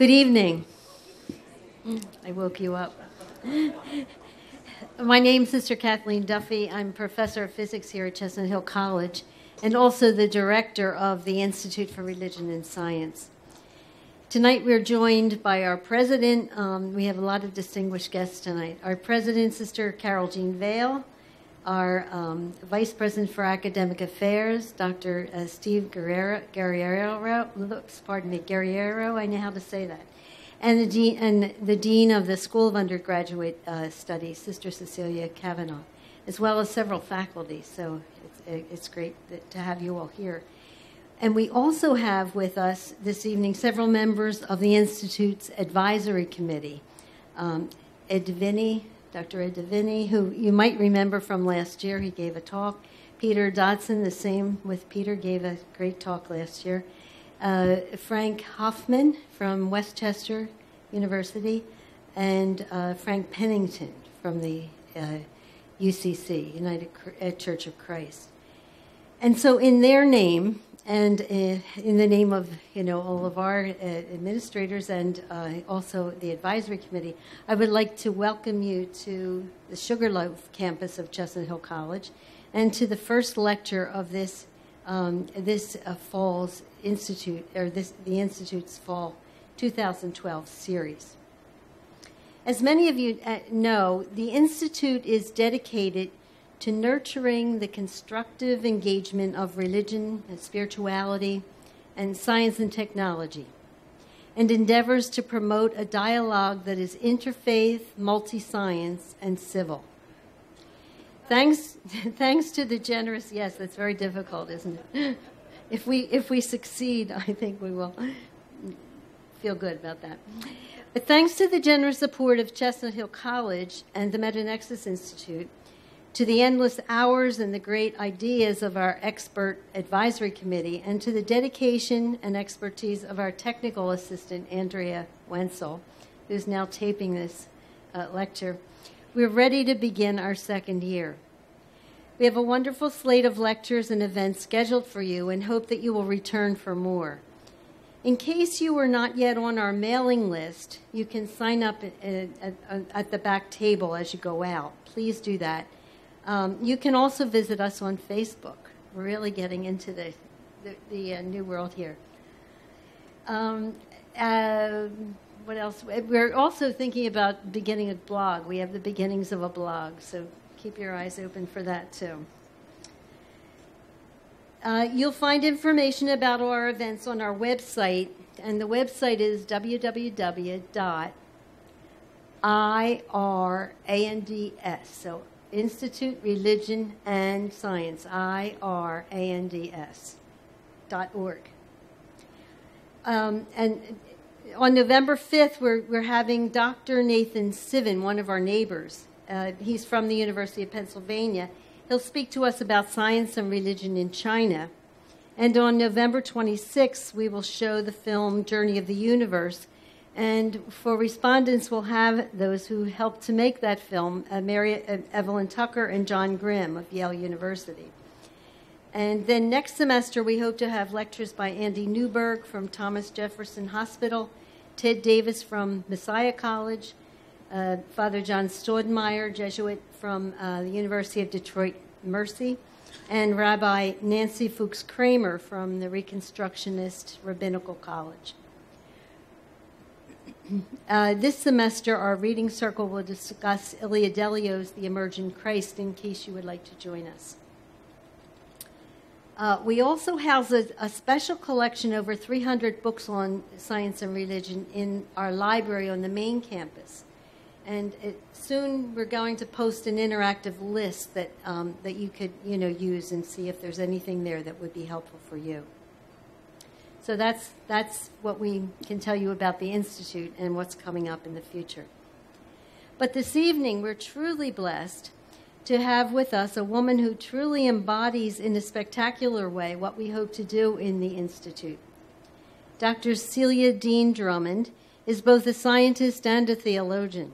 Good evening. I woke you up. My name's Sister Kathleen Duffy. I'm professor of physics here at Chestnut Hill College and also the director of the Institute for Religion and Science. Tonight we're joined by our president. Um, we have a lot of distinguished guests tonight. Our president, Sister Carol Jean Vale, our um, vice president for academic affairs, Dr. Uh, Steve Guerrero, Guerrero, pardon me, Guerrero, I know how to say that, and the dean, and the dean of the School of Undergraduate uh, Studies, Sister Cecilia Kavanaugh, as well as several faculty. So it's, it's great to have you all here. And we also have with us this evening several members of the Institute's advisory committee. Um, Ed Vinny, Dr. Ed Devinney, who you might remember from last year. He gave a talk. Peter Dodson, the same with Peter, gave a great talk last year. Uh, Frank Hoffman from West Chester University, and uh, Frank Pennington from the uh, UCC, United uh, Church of Christ. And so, in their name, and uh, in the name of you know all of our uh, administrators and uh, also the advisory committee, I would like to welcome you to the Sugarloaf campus of Chestnut Hill College, and to the first lecture of this um, this uh, fall's institute or this the institute's fall 2012 series. As many of you uh, know, the institute is dedicated to nurturing the constructive engagement of religion and spirituality and science and technology, and endeavors to promote a dialogue that is interfaith, multi science, and civil. Thanks, thanks to the generous, yes, that's very difficult, isn't it? If we, if we succeed, I think we will feel good about that. But thanks to the generous support of Chestnut Hill College and the Metanexus Institute, to the endless hours and the great ideas of our expert advisory committee, and to the dedication and expertise of our technical assistant, Andrea Wenzel, who's now taping this uh, lecture, we're ready to begin our second year. We have a wonderful slate of lectures and events scheduled for you and hope that you will return for more. In case you are not yet on our mailing list, you can sign up at, at, at the back table as you go out. Please do that. Um, you can also visit us on Facebook. We're really getting into the, the, the uh, new world here. Um, uh, what else? We're also thinking about beginning a blog. We have the beginnings of a blog, so keep your eyes open for that too. Uh, you'll find information about our events on our website, and the website is www.irands. So Institute Religion and Science, I R A N D S, dot org. Um, and on November 5th, we're, we're having Dr. Nathan Sivin, one of our neighbors. Uh, he's from the University of Pennsylvania. He'll speak to us about science and religion in China. And on November 26th, we will show the film Journey of the Universe, and for respondents, we'll have those who helped to make that film uh, Mary uh, Evelyn Tucker and John Grim of Yale University. And then next semester, we hope to have lectures by Andy Newberg from Thomas Jefferson Hospital, Ted Davis from Messiah College, uh, Father John Staudenmaier, Jesuit from uh, the University of Detroit Mercy, and Rabbi Nancy Fuchs Kreimer from the Reconstructionist Rabbinical College. Uh, this semester, our reading circle will discuss Ilia Delio's The Emergent Christ, in case you would like to join us. Uh, we also house a, a, special collection over 300 books on science and religion in our library on the main campus. And it, soon we're going to post an interactive list that, um, that you could you know, use and see if there's anything there that would be helpful for you. So that's, that's what we can tell you about the Institute and what's coming up in the future. But this evening, we're truly blessed to have with us a woman who truly embodies in a spectacular way what we hope to do in the Institute. Dr. Celia Deane Drummond is both a scientist and a theologian.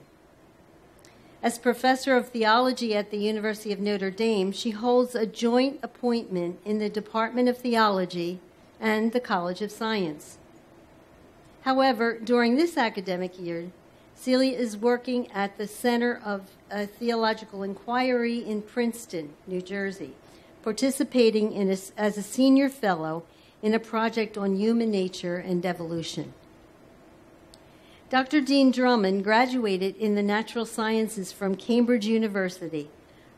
As professor of theology at the University of Notre Dame, she holds a joint appointment in the Department of Theology and the College of Science. However, during this academic year, Celia is working at the Center of uh, Theological Inquiry in Princeton, New Jersey, participating in a, as a senior fellow in a project on human nature and evolution. Dr. Deane Drummond graduated in the natural sciences from Cambridge University,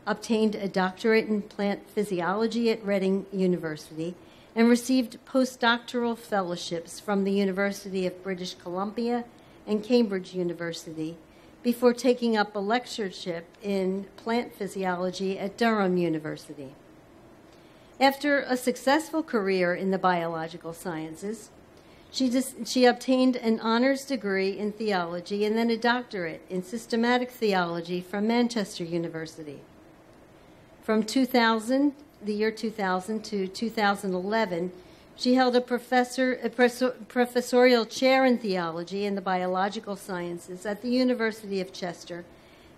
obtained a doctorate in plant physiology at Reading University, and received postdoctoral fellowships from the University of British Columbia and Cambridge University before taking up a lectureship in plant physiology at Durham University. After a successful career in the biological sciences, she, just, she obtained an honors degree in theology and then a doctorate in systematic theology from Manchester University. From 2000, the year 2000 to 2011, she held a, professor, a professorial chair in theology and the biological sciences at the University of Chester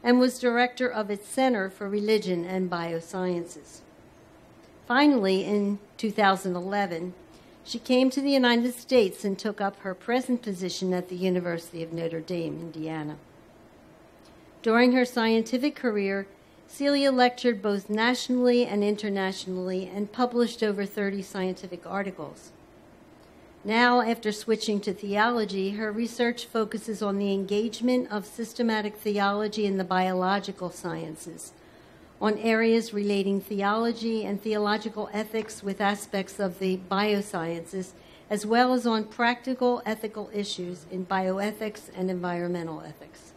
and was director of its Center for Religion and Biosciences. Finally, in 2011, she came to the United States and took up her present position at the University of Notre Dame, Indiana. During her scientific career, Celia lectured both nationally and internationally and published over 30 scientific articles. Now, after switching to theology, her research focuses on the engagement of systematic theology in the biological sciences on areas relating theology and theological ethics with aspects of the biosciences, as well as on practical ethical issues in bioethics and environmental ethics.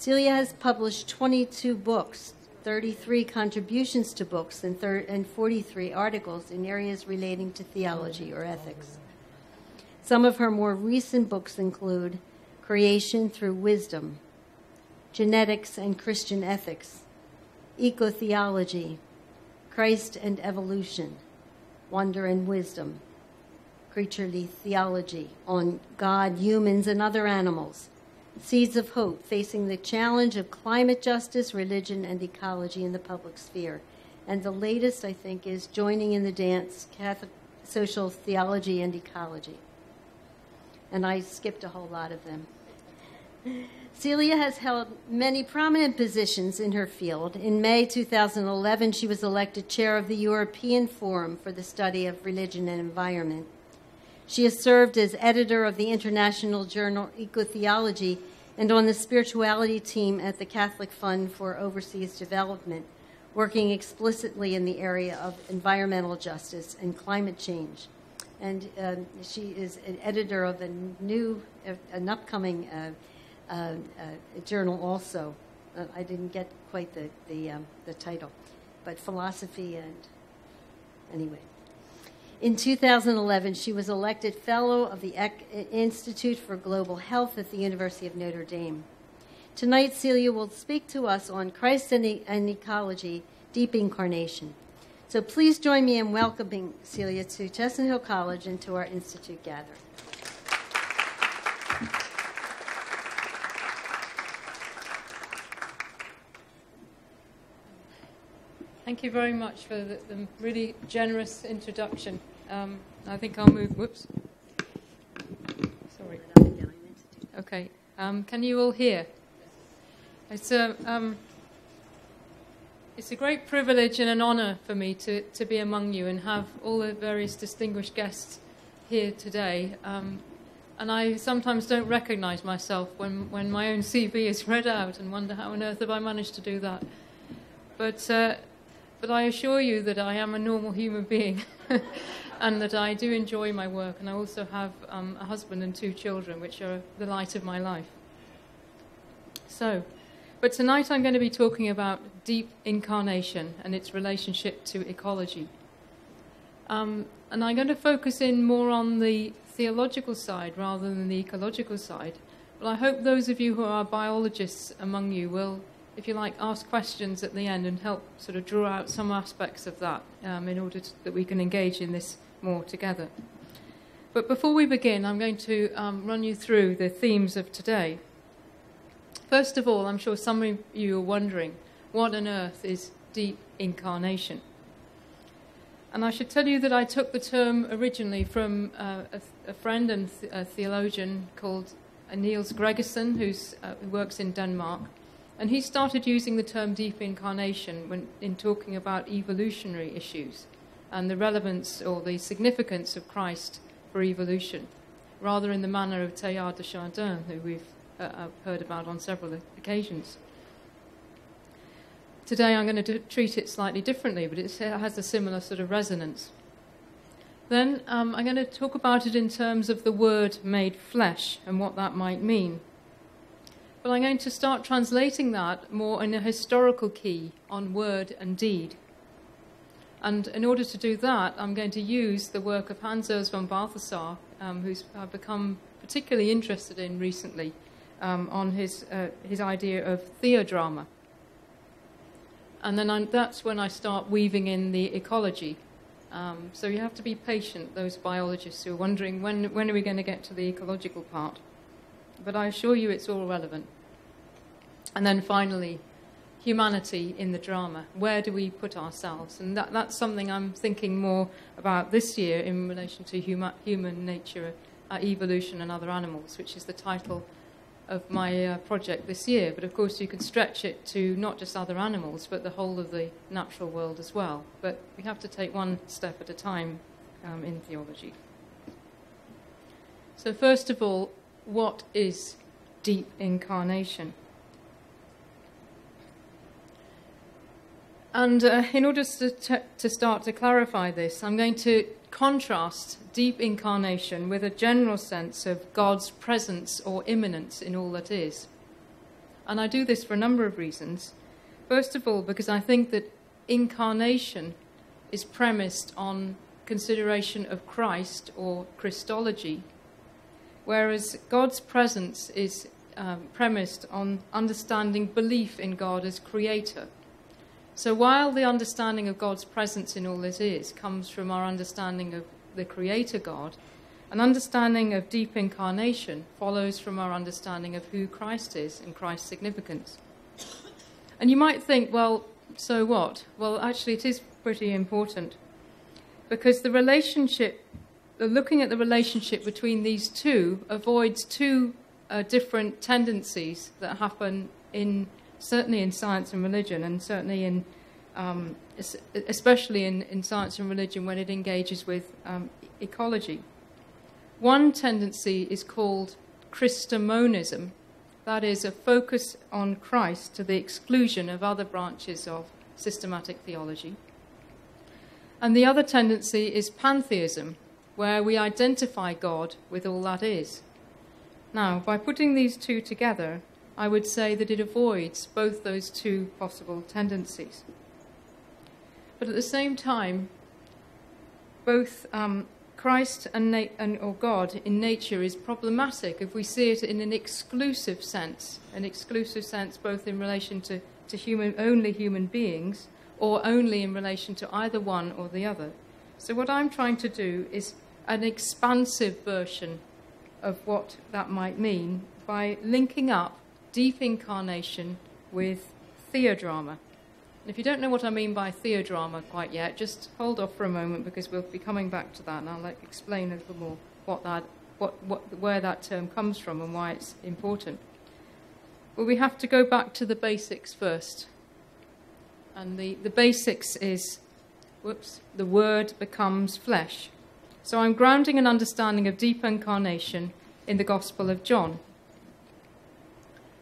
Celia has published 22 books, 33 contributions to books, and, and 43 articles in areas relating to theology or ethics. Some of her more recent books include Creation Through Wisdom, Genetics and Christian Ethics, ecotheology, Christ and evolution, wonder and wisdom, creaturely theology on God, humans, and other animals, seeds of hope facing the challenge of climate justice, religion, and ecology in the public sphere. And the latest, I think, is joining in the dance Catholic social theology and ecology. And I skipped a whole lot of them. Celia has held many prominent positions in her field. In May 2011, she was elected chair of the European Forum for the Study of Religion and Environment. She has served as editor of the international journal Ecotheology and on the spirituality team at the Catholic Fund for Overseas Development, working explicitly in the area of environmental justice and climate change. And um, she is an editor of a new, uh, an upcoming uh, uh, uh, journal also. Uh, I didn't get quite the, the, um, the title, but philosophy and anyway. In 2011, she was elected Fellow of the Institute for Global Health at the University of Notre Dame. Tonight, Celia will speak to us on Christ and, e- and Ecology, Deep Incarnation. So please join me in welcoming Celia to Chestnut Hill College and to our Institute gathering. Thank you very much for the, the really generous introduction. Um, I think I'll move. Whoops. Sorry. Okay. Um, can you all hear? It's a, um, it's a great privilege and an honour for me to, to be among you and have all the various distinguished guests here today. Um, and I sometimes don't recognise myself when, when my own CV is read out and wonder how on earth have I managed to do that. But uh, but I assure you that I am a normal human being and that I do enjoy my work. And I also have um, a husband and two children, which are the light of my life. So, but tonight I'm going to be talking about deep incarnation and its relationship to ecology. Um, and I'm going to focus in more on the theological side rather than the ecological side. But I hope those of you who are biologists among you will if you like, ask questions at the end and help sort of draw out some aspects of that um, in order to, that we can engage in this more together. But before we begin, I'm going to um, run you through the themes of today. First of all, I'm sure some of you are wondering what on earth is deep incarnation? And I should tell you that I took the term originally from uh, a, a, friend and th- a theologian called Niels Gregersen, uh, who works in Denmark. And he started using the term deep incarnation when, in talking about evolutionary issues and the relevance or the significance of Christ for evolution, rather in the manner of Teilhard de Chardin, who we've uh, uh heard about on several occasions. Today I'm going to treat it slightly differently, but it has a similar sort of resonance. Then um, I'm going to talk about it in terms of the word made flesh and what that might mean. But I'm going to start translating that more in a historical key on word and deed. And in order to do that, I'm going to use the work of Hans Urs von Balthasar, um, who's I've become particularly interested in recently, um, on his, uh, his idea of theodrama. And then I'm, that's when I start weaving in the ecology. Um, so you have to be patient, those biologists who are wondering when, when are we going to get to the ecological part. But I assure you it's all relevant. And then finally, humanity in the drama. Where do we put ourselves? And that, that's something I'm thinking more about this year in relation to huma, human nature, uh, evolution, and other animals, which is the title of my uh, project this year. But of course, you can stretch it to not just other animals, but the whole of the natural world as well. But we have to take one step at a time um, in theology. So, first of all, what is deep incarnation? And uh, in order to, to start to clarify this, I'm going to contrast deep incarnation with a general sense of God's presence or immanence in all that is. And I do this for a number of reasons. First of all, because I think that incarnation is premised on consideration of Christ or Christology, whereas God's presence is um, premised on understanding belief in God as creator. So while the understanding of God's presence in all this is comes from our understanding of the Creator God, an understanding of deep incarnation follows from our understanding of who Christ is and Christ's significance. And you might think, well, so what? Well, actually, it is pretty important because the relationship, looking at the relationship between these two, avoids two uh, different tendencies that happen in certainly in science and religion, and certainly in um, especially in, in science and religion when it engages with um, ecology. One tendency is called Christomonism, that is, a focus on Christ to the exclusion of other branches of systematic theology. And the other tendency is pantheism, where we identify God with all that is. Now, by putting these two together, I would say that it avoids both those two possible tendencies. But at the same time, both um, Christ and, and, or God in nature is problematic if we see it in an exclusive sense, an exclusive sense both in relation to, to human, only human beings or only in relation to either one or the other. So, what I'm trying to do is an expansive version of what that might mean by linking up deep incarnation with theodrama. And If you don't know what I mean by theodrama quite yet, just hold off for a moment because we'll be coming back to that and I'll explain a little more what that, what, what, where that term comes from and why it's important. Well, we have to go back to the basics first. And the, the basics is, whoops, the word becomes flesh. So I'm grounding an understanding of deep incarnation in the Gospel of John.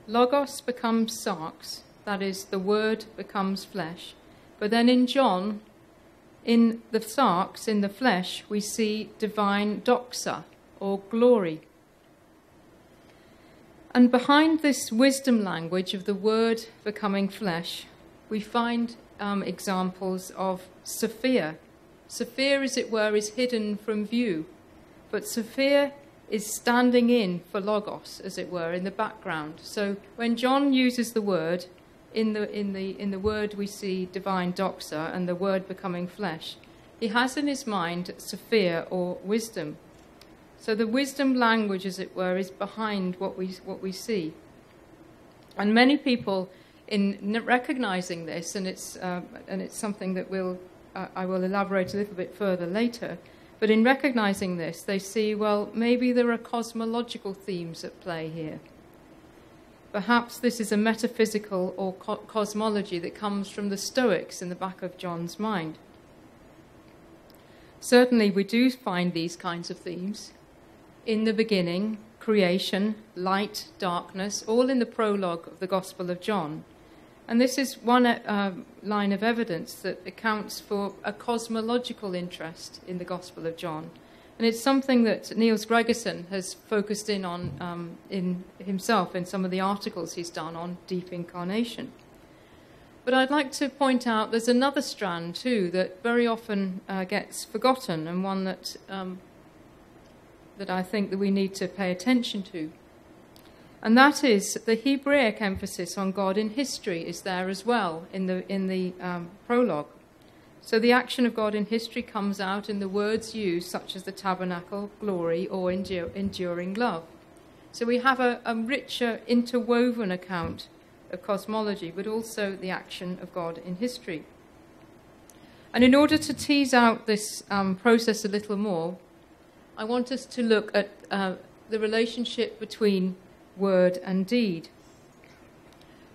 Logos becomes sarx, that is, the Word becomes flesh. But then in John, in the sarx, in the flesh, we see divine doxa, or glory. And behind this wisdom language of the Word becoming flesh, we find um, examples of Sophia. Sophia, as it were, is hidden from view, but Sophia is standing in for Logos, as it were, in the background. So when John uses the word, in the, in the, in the word we see divine doxa and the word becoming flesh. He has in his mind Sophia or wisdom. So the wisdom language, as it were, is behind what we, what we see. And many people, in recognizing this, and it's, uh, and it's something that we'll I, I will elaborate a little bit further later. But in recognizing this, they see, well, maybe there are cosmological themes at play here. Perhaps this is a metaphysical or co- cosmology that comes from the Stoics in the back of John's mind. Certainly, we do find these kinds of themes. In the beginning, creation, light, darkness, all in the prologue of the Gospel of John. And this is one uh, line of evidence that accounts for a cosmological interest in the Gospel of John. And it's something that Niels Gregersen has focused in on um, in himself in some of the articles he's done on deep incarnation. But I'd like to point out there's another strand too that very often uh, gets forgotten and one that um, that I think that we need to pay attention to. And that is the Hebraic emphasis on God in history is there as well in the in the um, prologue. So the action of God in history comes out in the words used, such as the tabernacle, glory, or endure, enduring love. So we have a, a richer, interwoven account of cosmology, but also the action of God in history. And in order to tease out this um, process a little more, I want us to look at uh, the relationship between word and deed.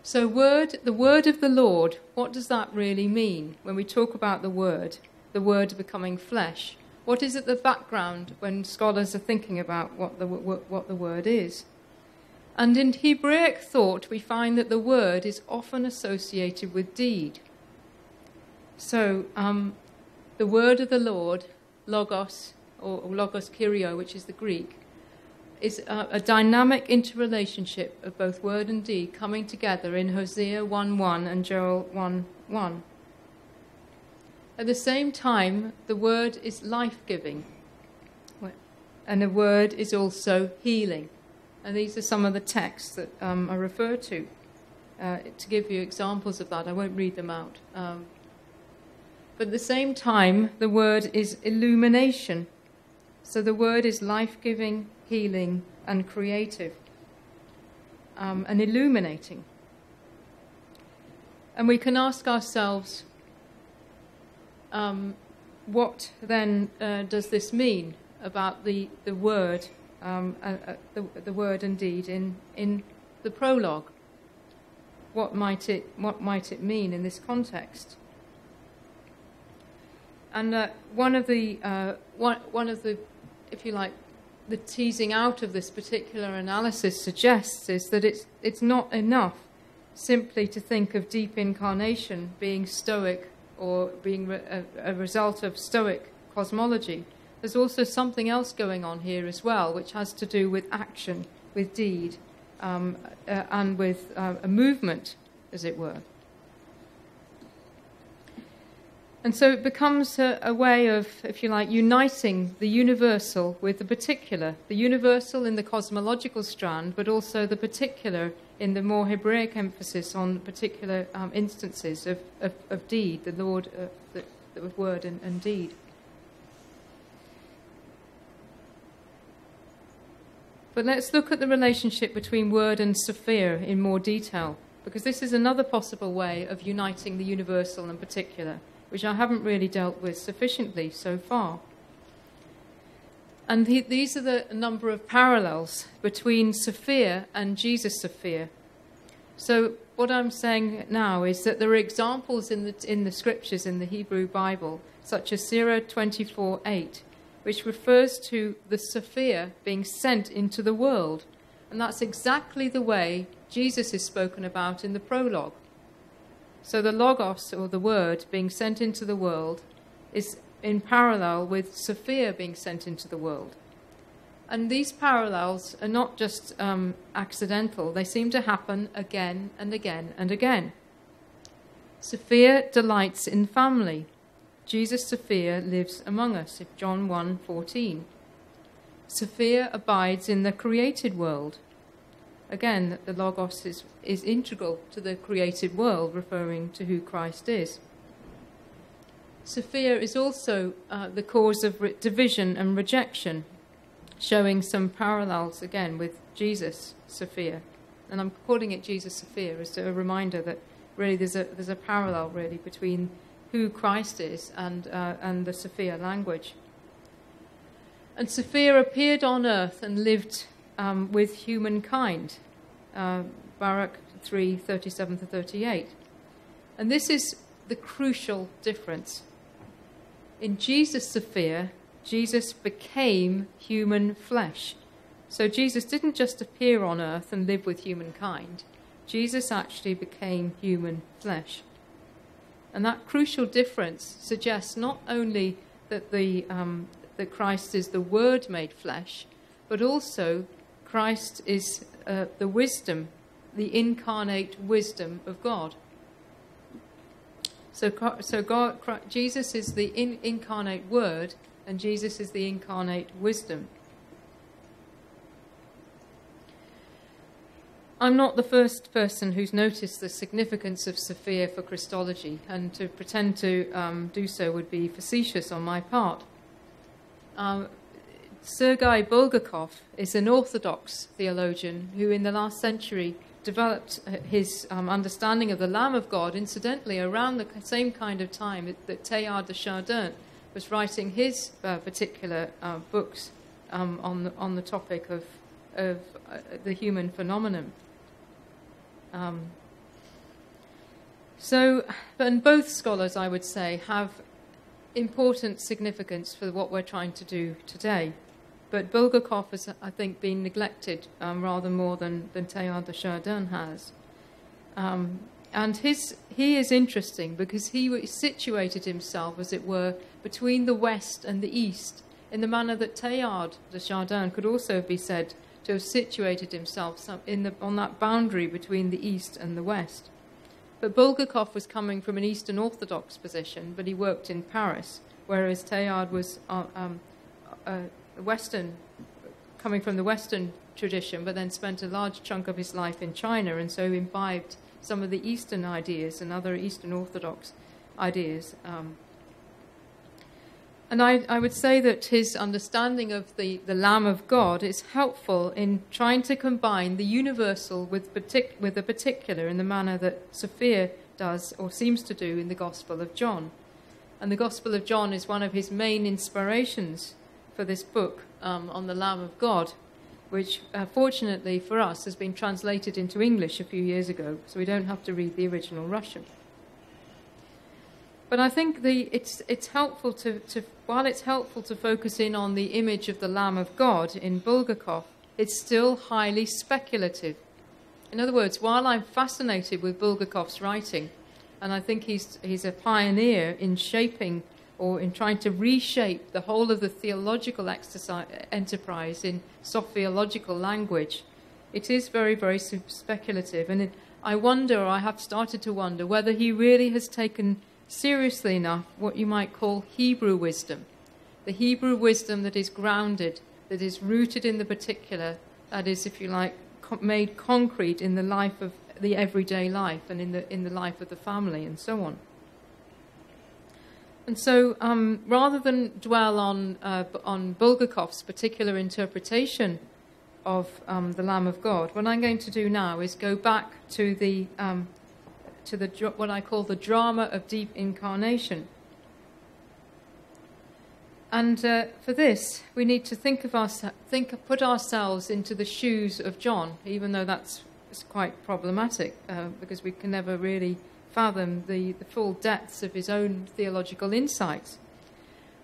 So, word, the word of the Lord, what does that really mean when we talk about the word, the word becoming flesh? What is at the background when scholars are thinking about what the, what the word is? And in Hebraic thought, we find that the word is often associated with deed. So, um, the word of the Lord, logos, or, logos kyrio, which is the Greek, is a, a, dynamic interrelationship of both word and deed coming together in Hosea 1:1 and Joel 1:1. At the same time, the word is life giving, and the word is also healing. And these are some of the texts that um, I refer to. Uh, to give you examples of that, I won't read them out. Um, but at the same time, the word is illumination. So the word is life giving, healing, and creative, um, and illuminating. And we can ask ourselves, um, what then uh, does this mean about the, the word, um, uh, uh, the, the word and deed in, in the prologue? What might, it, what might it mean in this context? And uh, one of the uh, one, one of the if you like, the teasing out of this particular analysis suggests is that it's, it's not enough simply to think of deep incarnation being Stoic or being a, a result of Stoic cosmology. There's also something else going on here as well, which has to do with action, with deed, um, uh, and with uh, a movement, as it were. And so it becomes a, a, way of, if you like, uniting the universal with the particular, the universal in the cosmological strand, but also the particular in the more Hebraic emphasis on particular um, instances of, of, of, deed, the Lord, uh, the, the word and, and deed. But let's look at the relationship between word and Sophia in more detail, because this is another possible way of uniting the universal and particular which I haven't really dealt with sufficiently so far. And these are the number of parallels between Sophia and Jesus Sophia. So, what I'm saying now is that there are examples in the, in the scriptures in the Hebrew Bible, such as Sirach 24 8, which refers to the Sophia being sent into the world. And that's exactly the way Jesus is spoken about in the prologue. So the Logos, or the Word, being sent into the world, is in parallel with Sophia being sent into the world. And these parallels are not just um, accidental, they seem to happen again and again and again. Sophia delights in family. Jesus Sophia lives among us, if John 1:14. Sophia abides in the created world again, the Logos is, is integral to the created world, referring to who Christ is. Sophia is also uh, the cause of division and rejection, showing some parallels again with Jesus, Sophia. And I'm calling it Jesus Sophia as a reminder that really there's a, there's a parallel really between who Christ is and, uh, and the Sophia language. And Sophia appeared on earth and lived um, with humankind. Uh, Baruch 3 37 to 38. And this is the crucial difference. In Jesus' Sophia, Jesus became human flesh. So Jesus didn't just appear on earth and live with humankind, Jesus actually became human flesh. And that crucial difference suggests not only that, the, um, that Christ is the Word made flesh, but also Christ is uh, the wisdom, the incarnate wisdom of God. So, so God, Christ, Jesus is the in, incarnate Word, and Jesus is the incarnate wisdom. I'm not the first person who's noticed the significance of Sophia for Christology, and to pretend to um, do so would be facetious on my part. Um, Sergei Bulgakov is an Orthodox theologian who, in the last century, developed uh, his um, understanding of the Lamb of God, incidentally, around the same kind of time that, Teilhard de Chardin was writing his uh, particular uh, books um, on, the, on the topic of, of uh, the human phenomenon. Um, so, and both scholars, I would say, have important significance for what we're trying to do today. But Bulgakov has, I think, been neglected um, rather more than, than Teilhard de Chardin has. Um, and his, he is interesting because he situated himself, as it were, between the West and the East in the manner that Teilhard de Chardin could also be said to have situated himself in the, on that boundary between the East and the West. But Bulgakov was coming from an Eastern Orthodox position, but he worked in Paris, whereas Teilhard was uh, um, uh, Western, coming from the Western tradition, but then spent a large chunk of his life in China, and so imbibed some of the Eastern ideas and other Eastern Orthodox ideas. Um, and I, I, would say that his understanding of the, the Lamb of God is helpful in trying to combine the universal with, partic- with the particular in the manner that Sophia does or seems to do in the Gospel of John. And the Gospel of John is one of his main inspirations for this book um, on the Lamb of God, which uh, fortunately for us has been translated into English a few years ago, so we don't have to read the original Russian. But I think the, it's, it's helpful to, to, while it's helpful to focus in on the image of the Lamb of God in Bulgakov, it's still highly speculative. In other words, while I'm fascinated with Bulgakov's writing, and I think he's, he's a pioneer in shaping or in trying to reshape the whole of the theological enterprise in sophiological language, it is very, very speculative. And it, I wonder, I have started to wonder, whether he really has taken seriously enough what you might call Hebrew wisdom. The Hebrew wisdom that is grounded, that is rooted in the particular, that is, if you like, made concrete in the life of the everyday life and in the, in the life of the family and so on. And so, um, rather than dwell on, uh, on Bulgakov's particular interpretation of um, the Lamb of God, what I'm going to do now is go back to the um, to the what I call the drama of deep incarnation. And uh, for this, we need to think of our, think put ourselves into the shoes of John, even though that's quite problematic uh, because we can never really fathom the, the full depths of his own theological insights.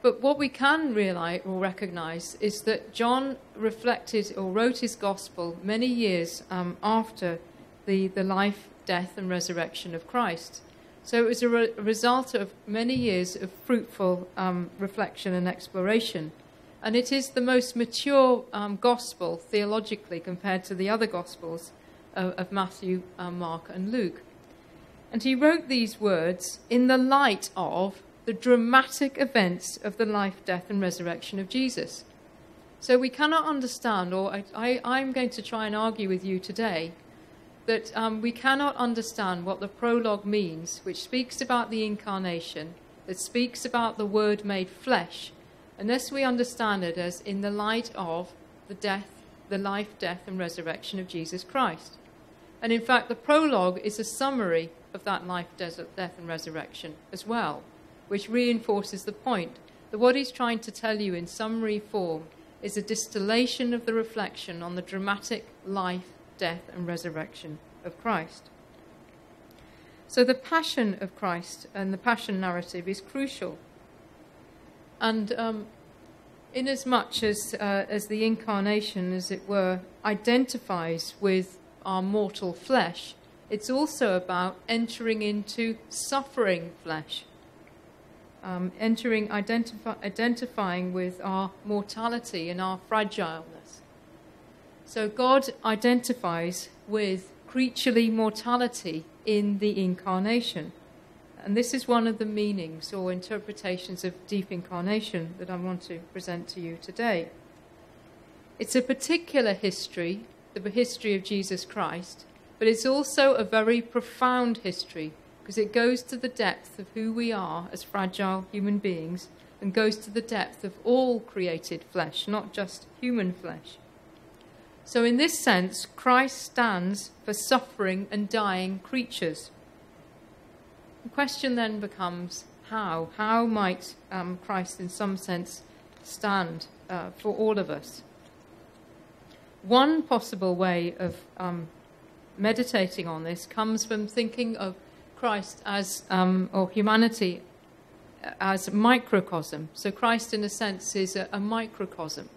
But what we can realize or recognize is that John reflected or wrote his gospel many years um, after the, the life death, and resurrection of Christ. So it was a, re- result of many years of fruitful um, reflection and exploration. And it is the most mature um, gospel theologically compared to the other gospels of, of Matthew, uh, Mark, and Luke. And he wrote these words in the light of the dramatic events of the life, death, and resurrection of Jesus. So we cannot understand, or I, I'm going to try and argue with you today, that um, we cannot understand what the prologue means, which speaks about the incarnation, that speaks about the Word made flesh, unless we understand it as in the light of the death, the life, death, and resurrection of Jesus Christ. And in fact, the prologue is a summary of that life, death, and resurrection as well. which reinforces the point that what he's trying to tell you in summary form is a distillation of the reflection on the dramatic life, death, and resurrection of Christ. So the passion of Christ and the passion narrative is crucial. And um, inasmuch as, uh, as the incarnation, as it were, identifies with our mortal flesh, it's also about entering into suffering flesh, um, entering, identifi- identifying with our mortality and our fragileness. So God identifies with creaturely mortality in the incarnation. And this is one of the meanings or interpretations of deep incarnation that I want to present to you today. It's a particular history, the history of Jesus Christ, but it's also a very profound history because it goes to the depth of who we are as fragile human beings and goes to the depth of all created flesh, not just human flesh. So, in this sense, Christ stands for suffering and dying creatures. The question then becomes how? How might um, Christ, in some sense, stand uh, for all of us? One possible way of um, meditating on this comes from thinking of Christ as, um, or humanity as a microcosm. So Christ, in a sense, is a, a microcosm,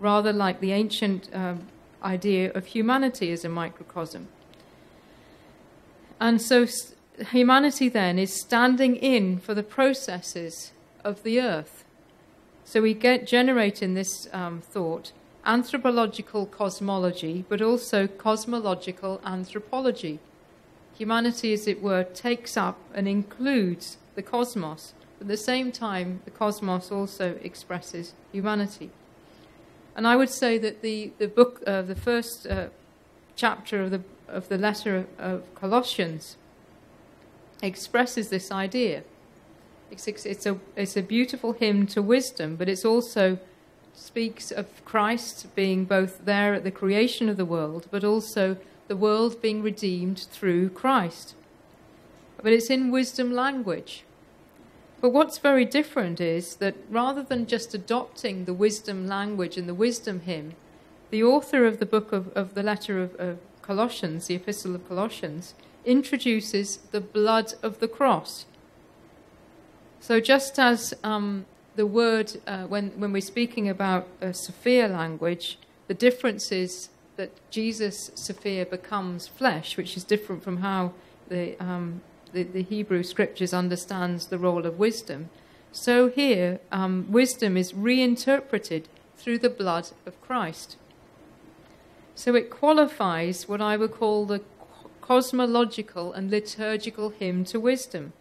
rather like the ancient um, idea of humanity as a microcosm. And so humanity then is standing in for the processes of the earth. So we get generate in this um, thought anthropological cosmology, but also cosmological anthropology. Humanity, as it were, takes up and includes the cosmos. At the same time, the cosmos also expresses humanity. And I would say that the, the book, uh, the first uh, chapter of the, of the letter of, Colossians expresses this idea. It's, it's, a, it's a beautiful hymn to wisdom, but it's also speaks of Christ being both there at the creation of the world, but also the world being redeemed through Christ. But it's in wisdom language. But what's very different is that rather than just adopting the wisdom language and the wisdom hymn, the author of the book of, of the letter of, of Colossians, the Epistle of Colossians, introduces the blood of the cross. So, just as um, the word, uh, when, when we're speaking about a Sophia language, the difference is that Jesus, Sophia, becomes flesh, which is different from how the, um, the, the, Hebrew scriptures understands the role of wisdom. So here, um, wisdom is reinterpreted through the blood of Christ. So it qualifies what I would call the cosmological and liturgical hymn to wisdom.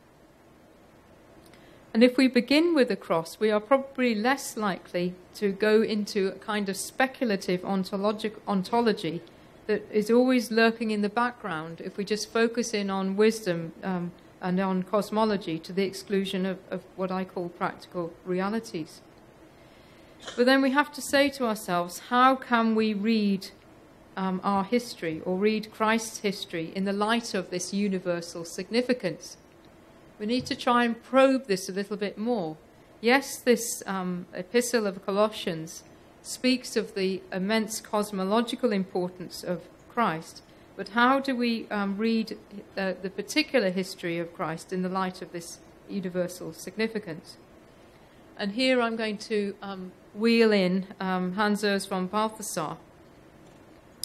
And if we begin with the cross, we are probably less likely to go into a kind of speculative ontology that is always lurking in the background if we just focus in on wisdom um, and on cosmology to the exclusion of, of what I call practical realities. But then we have to say to ourselves, how can we read um, our history or read Christ's history in the light of this universal significance? We need to try and probe this a little bit more. Yes, this um, epistle of Colossians speaks of the immense cosmological importance of Christ, but how do we um, read uh, the particular history of Christ in the light of this universal significance? And here I'm going to um, wheel in um, Hans Urs von Balthasar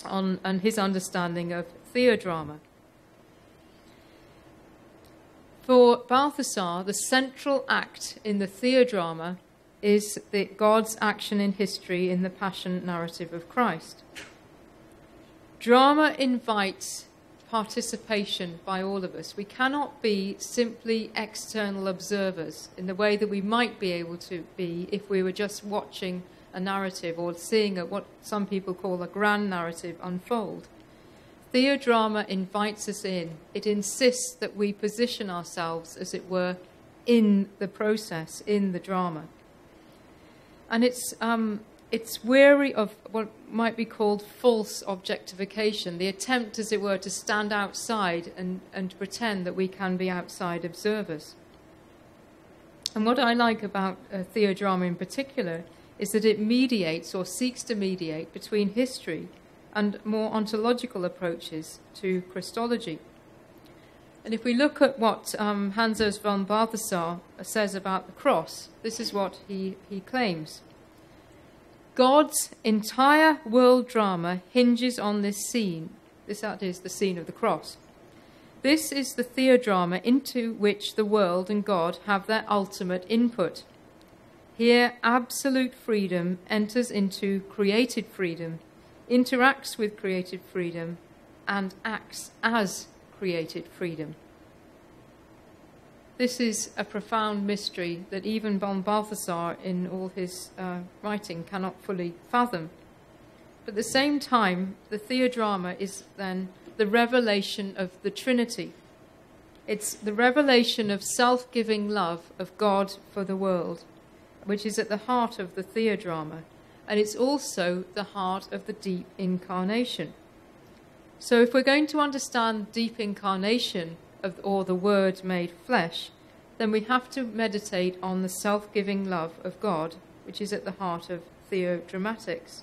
on, and his understanding of theodrama. For Balthasar, the central act in the theodrama is the, God's action in history in the passion narrative of Christ. Drama invites participation by all of us. We cannot be simply external observers in the way that we might be able to be if we were just watching a narrative or seeing a, what some people call a grand narrative unfold. Theodrama invites us in. It insists that we position ourselves, as it were, in the process, in the drama. And it's, um, it's weary of what might be called false objectification, the attempt, as it were, to stand outside and, and pretend that we can be outside observers. And what I like about uh, theodrama in particular is that it mediates or seeks to mediate between history and more ontological approaches to Christology. And if we look at what um, Hans von Balthasar says about the cross, this is what he, he claims. God's entire world drama hinges on this scene. This that is the scene of the cross. This is the theodrama into which the world and God have their ultimate input. Here, absolute freedom enters into created freedom, interacts with created freedom, and acts as created freedom. This is a profound mystery that even von Balthasar, in all his uh, writing, cannot fully fathom. But at the same time, the theodrama is then the revelation of the Trinity. It's the revelation of self giving love of God for the world, which is at the heart of the theodrama, and it's also the heart of the deep incarnation. So, if we're going to understand deep incarnation, of, or the Word made flesh, then we have to meditate on the self giving love of God, which is at the heart of theodramatics.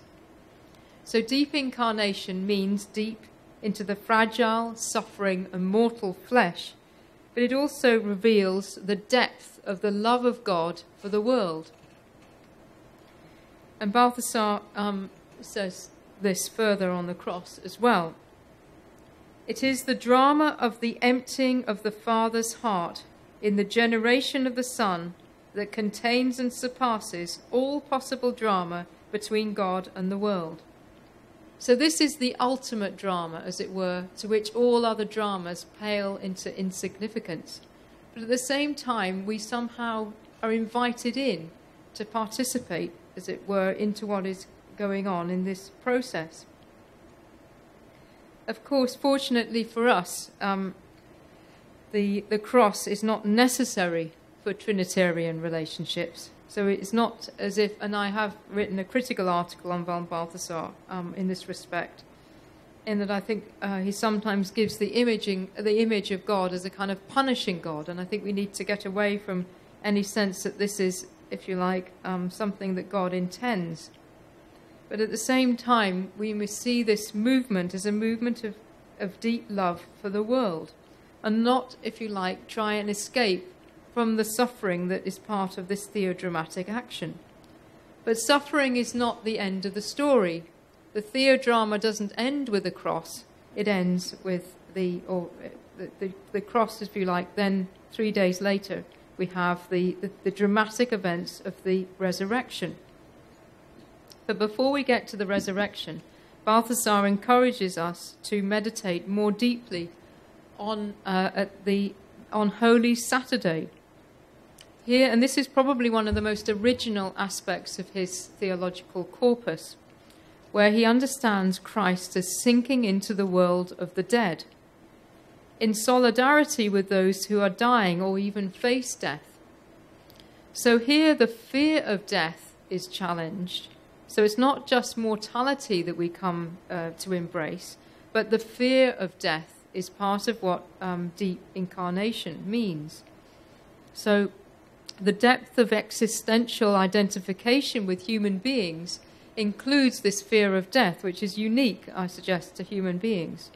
So, deep incarnation means deep into the fragile, suffering, and mortal flesh, but it also reveals the depth of the love of God for the world. And Balthasar um, says this further on the cross as well. It is the drama of the emptying of the Father's heart in the generation of the Son that contains and surpasses all possible drama between God and the world. So, this is the ultimate drama, as it were, to which all other dramas pale into insignificance. But at the same time, we somehow are invited in to participate, as it were, into what is going on in this process. Of course, fortunately for us, um, the, the cross is not necessary for Trinitarian relationships. So it's not as if, and I have written a critical article on von Balthasar um, in this respect, in that I think uh, he sometimes gives the imaging, the image of God as a kind of punishing God, and I think we need to get away from any sense that this is, if you like, um, something that God intends. But at the same time, we must see this movement as a movement of, of deep love for the world, and not, if you like, try and escape from the suffering that is part of this theodramatic action. But suffering is not the end of the story. The theodrama doesn't end with the cross, it ends with the, or the, the, the cross, if you like, then three days later, we have the, the, the dramatic events of the resurrection. But before we get to the resurrection, Balthasar encourages us to meditate more deeply on, uh, at the, on Holy Saturday, here, and this is probably one of the most original aspects of his theological corpus, where he understands Christ as sinking into the world of the dead, in solidarity with those who are dying or even face death. So here, the fear of death is challenged. So it's not just mortality that we come uh, to embrace, but the fear of death is part of what um, deep incarnation means. So the depth of existential identification with human beings includes this fear of death, which is unique, I suggest, to human beings.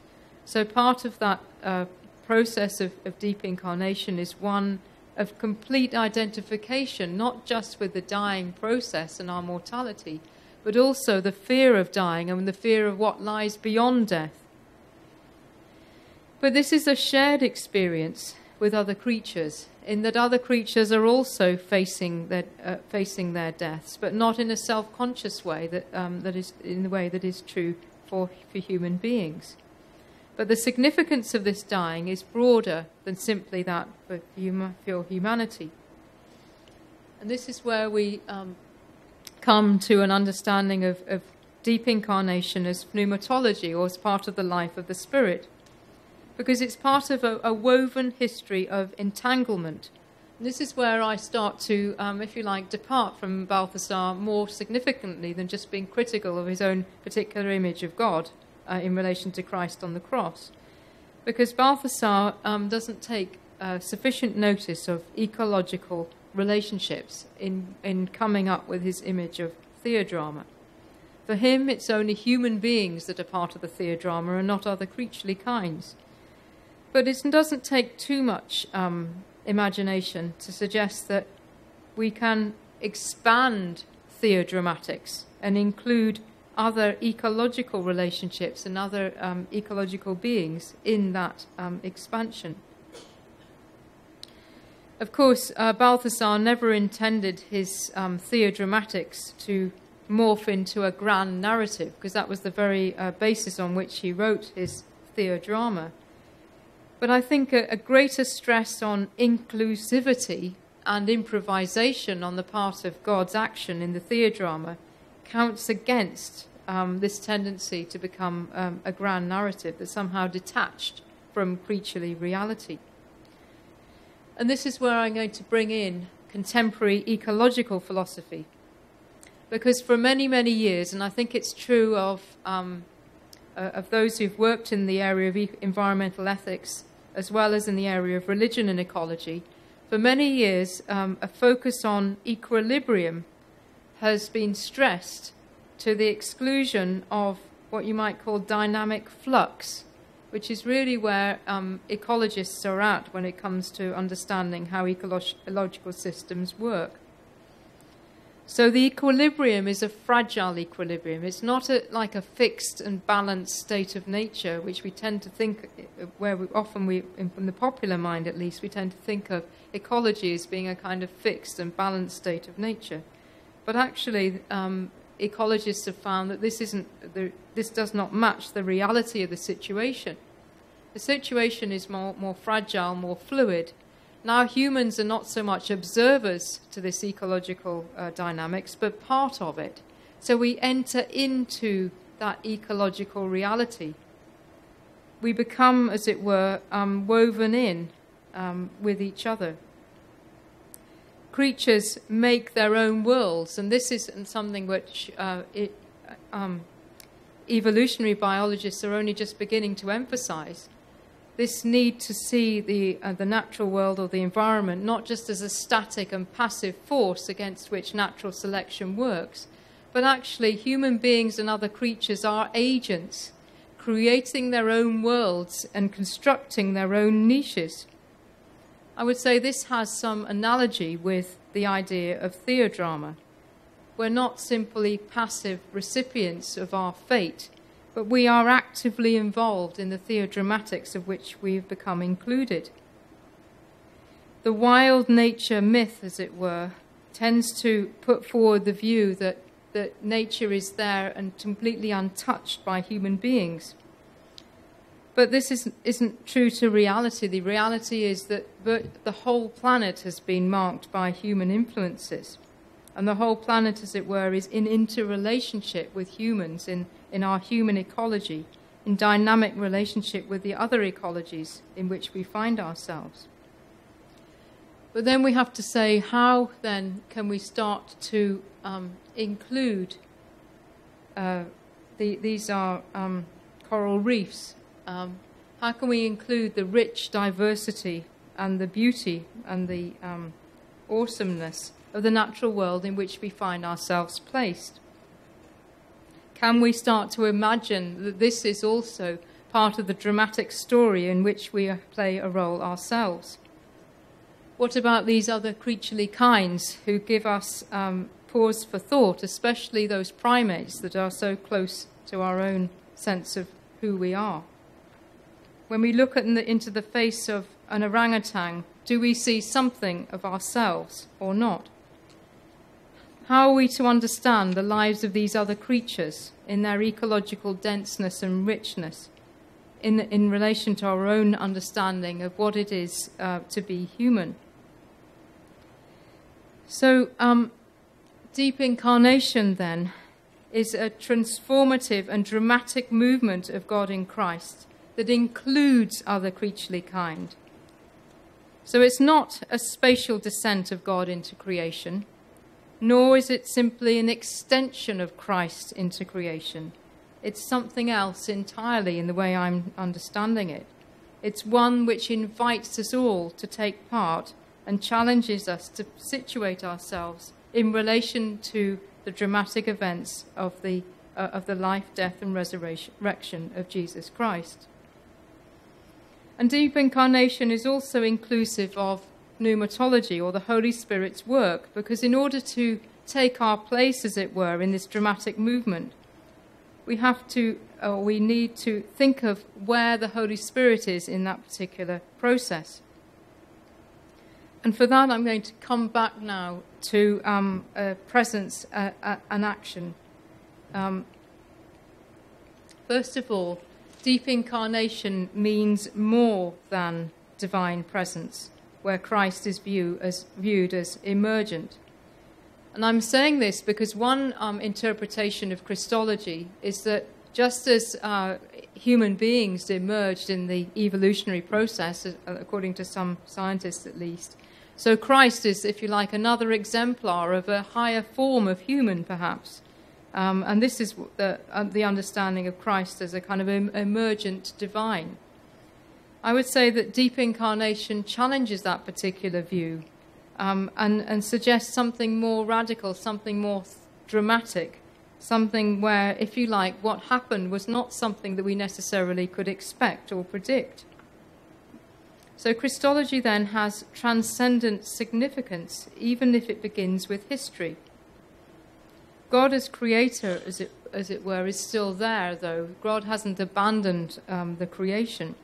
So, part of that uh, process of, of deep incarnation is one of complete identification, not just with the dying process and our mortality, but also the fear of dying and the fear of what lies beyond death. But this is a shared experience with other creatures in that other creatures are also facing their, uh, facing their deaths, but not in a self-conscious way that, um, that is in the way that is true for, for human beings. But the significance of this dying is broader than simply that for, hum- for humanity. And this is where we um, come to an understanding of, of deep incarnation as pneumatology or as part of the life of the Spirit because it's part of a, a woven history of entanglement. And this is where I start to, um, if you like, depart from Balthasar more significantly than just being critical of his own particular image of God uh, in relation to Christ on the cross. Because Balthasar um, doesn't take uh, sufficient notice of ecological, relationships in, in coming up with his image of theodrama. For him, it's only human beings that are part of the theodrama and not other creaturely kinds. But it doesn't take too much um, imagination to suggest that we can expand theodramatics and include other ecological relationships and other um, ecological beings in that um, expansion. Of course, uh, Balthasar never intended his um, theodramatics to morph into a grand narrative, because that was the very uh, basis on which he wrote his theodrama. But I think a, a greater stress on inclusivity and improvisation on the part of God's action in the theodrama counts against um, this tendency to become um, a grand narrative that's somehow detached from creaturely reality. And this is where I'm going to bring in contemporary ecological philosophy. Because for many, many years, and I think it's true of, um, uh, of those who've worked in the area of e- environmental ethics as well as in the area of religion and ecology, for many years, um, a focus on equilibrium has been stressed to the exclusion of what you might call dynamic flux, which is really where um, ecologists are at when it comes to understanding how ecological systems work. So the equilibrium is a fragile equilibrium. It's not a, like a fixed and balanced state of nature, which we tend to think, where we, often we, in, from the popular mind at least, we tend to think of ecology as being a kind of fixed and balanced state of nature. But actually, um, ecologists have found that this isn't, the, this does not match the reality of the situation. The situation is more, more fragile, more fluid, now, humans are not so much observers to this ecological uh, dynamics, but part of it. So we enter into that ecological reality. We become, as it were, um, woven in um, with each other. Creatures make their own worlds, and this isn't something which uh, it, um, evolutionary biologists are only just beginning to emphasize this need to see the, uh, the natural world or the environment not just as a static and passive force against which natural selection works, but actually human beings and other creatures are agents, creating their own worlds and constructing their own niches. I would say this has some analogy with the idea of theodrama. We're not simply passive recipients of our fate but we are actively involved in the theodramatics of which we've become included. The wild nature myth, as it were, tends to put forward the view that, that nature is there and completely untouched by human beings. But this isn't, isn't true to reality. The reality is that the whole planet has been marked by human influences. And the whole planet, as it were, is in interrelationship with humans in in our human ecology in dynamic relationship with the other ecologies in which we find ourselves. But then we have to say, how then can we start to um, include? Uh, the, these are um, coral reefs. Um, how can we include the rich diversity and the beauty and the um, awesomeness of the natural world in which we find ourselves placed? Can we start to imagine that this is also part of the dramatic story in which we play a role ourselves? What about these other creaturely kinds who give us um, pause for thought, especially those primates that are so close to our own sense of who we are? When we look the, into the face of an orangutan, do we see something of ourselves or not? How are we to understand the lives of these other creatures in their ecological denseness and richness in, in relation to our own understanding of what it is uh, to be human? So, um, deep incarnation then is a transformative and dramatic movement of God in Christ that includes other creaturely kind. So, it's not a spatial descent of God into creation nor is it simply an extension of Christ into creation. It's something else entirely in the way I'm understanding it. It's one which invites us all to take part and challenges us to situate ourselves in relation to the dramatic events of the, uh, of the life, death, and resurrection of Jesus Christ. And deep incarnation is also inclusive of pneumatology or the Holy Spirit's work, because in order to take our place, as it were, in this dramatic movement, we have to, or we need to think of where the Holy Spirit is in that particular process. And for that, I'm going to come back now to um, presence uh, uh, and action. Um, first of all, deep incarnation means more than divine presence, where Christ is view as, viewed as emergent. And I'm saying this because one um, interpretation of Christology is that just as uh, human beings emerged in the evolutionary process, according to some scientists at least, so Christ is, if you like, another exemplar of a higher form of human, perhaps. Um, and this is the, uh, the, understanding of Christ as a kind of em- emergent divine. I would say that deep incarnation challenges that particular view um, and, and suggests something more radical, something more dramatic, something where, if you like, what happened was not something that we necessarily could expect or predict. So Christology then has transcendent significance, even if it begins with history. God as creator, as it, as it were, is still there, though. God hasn't abandoned um, the creation.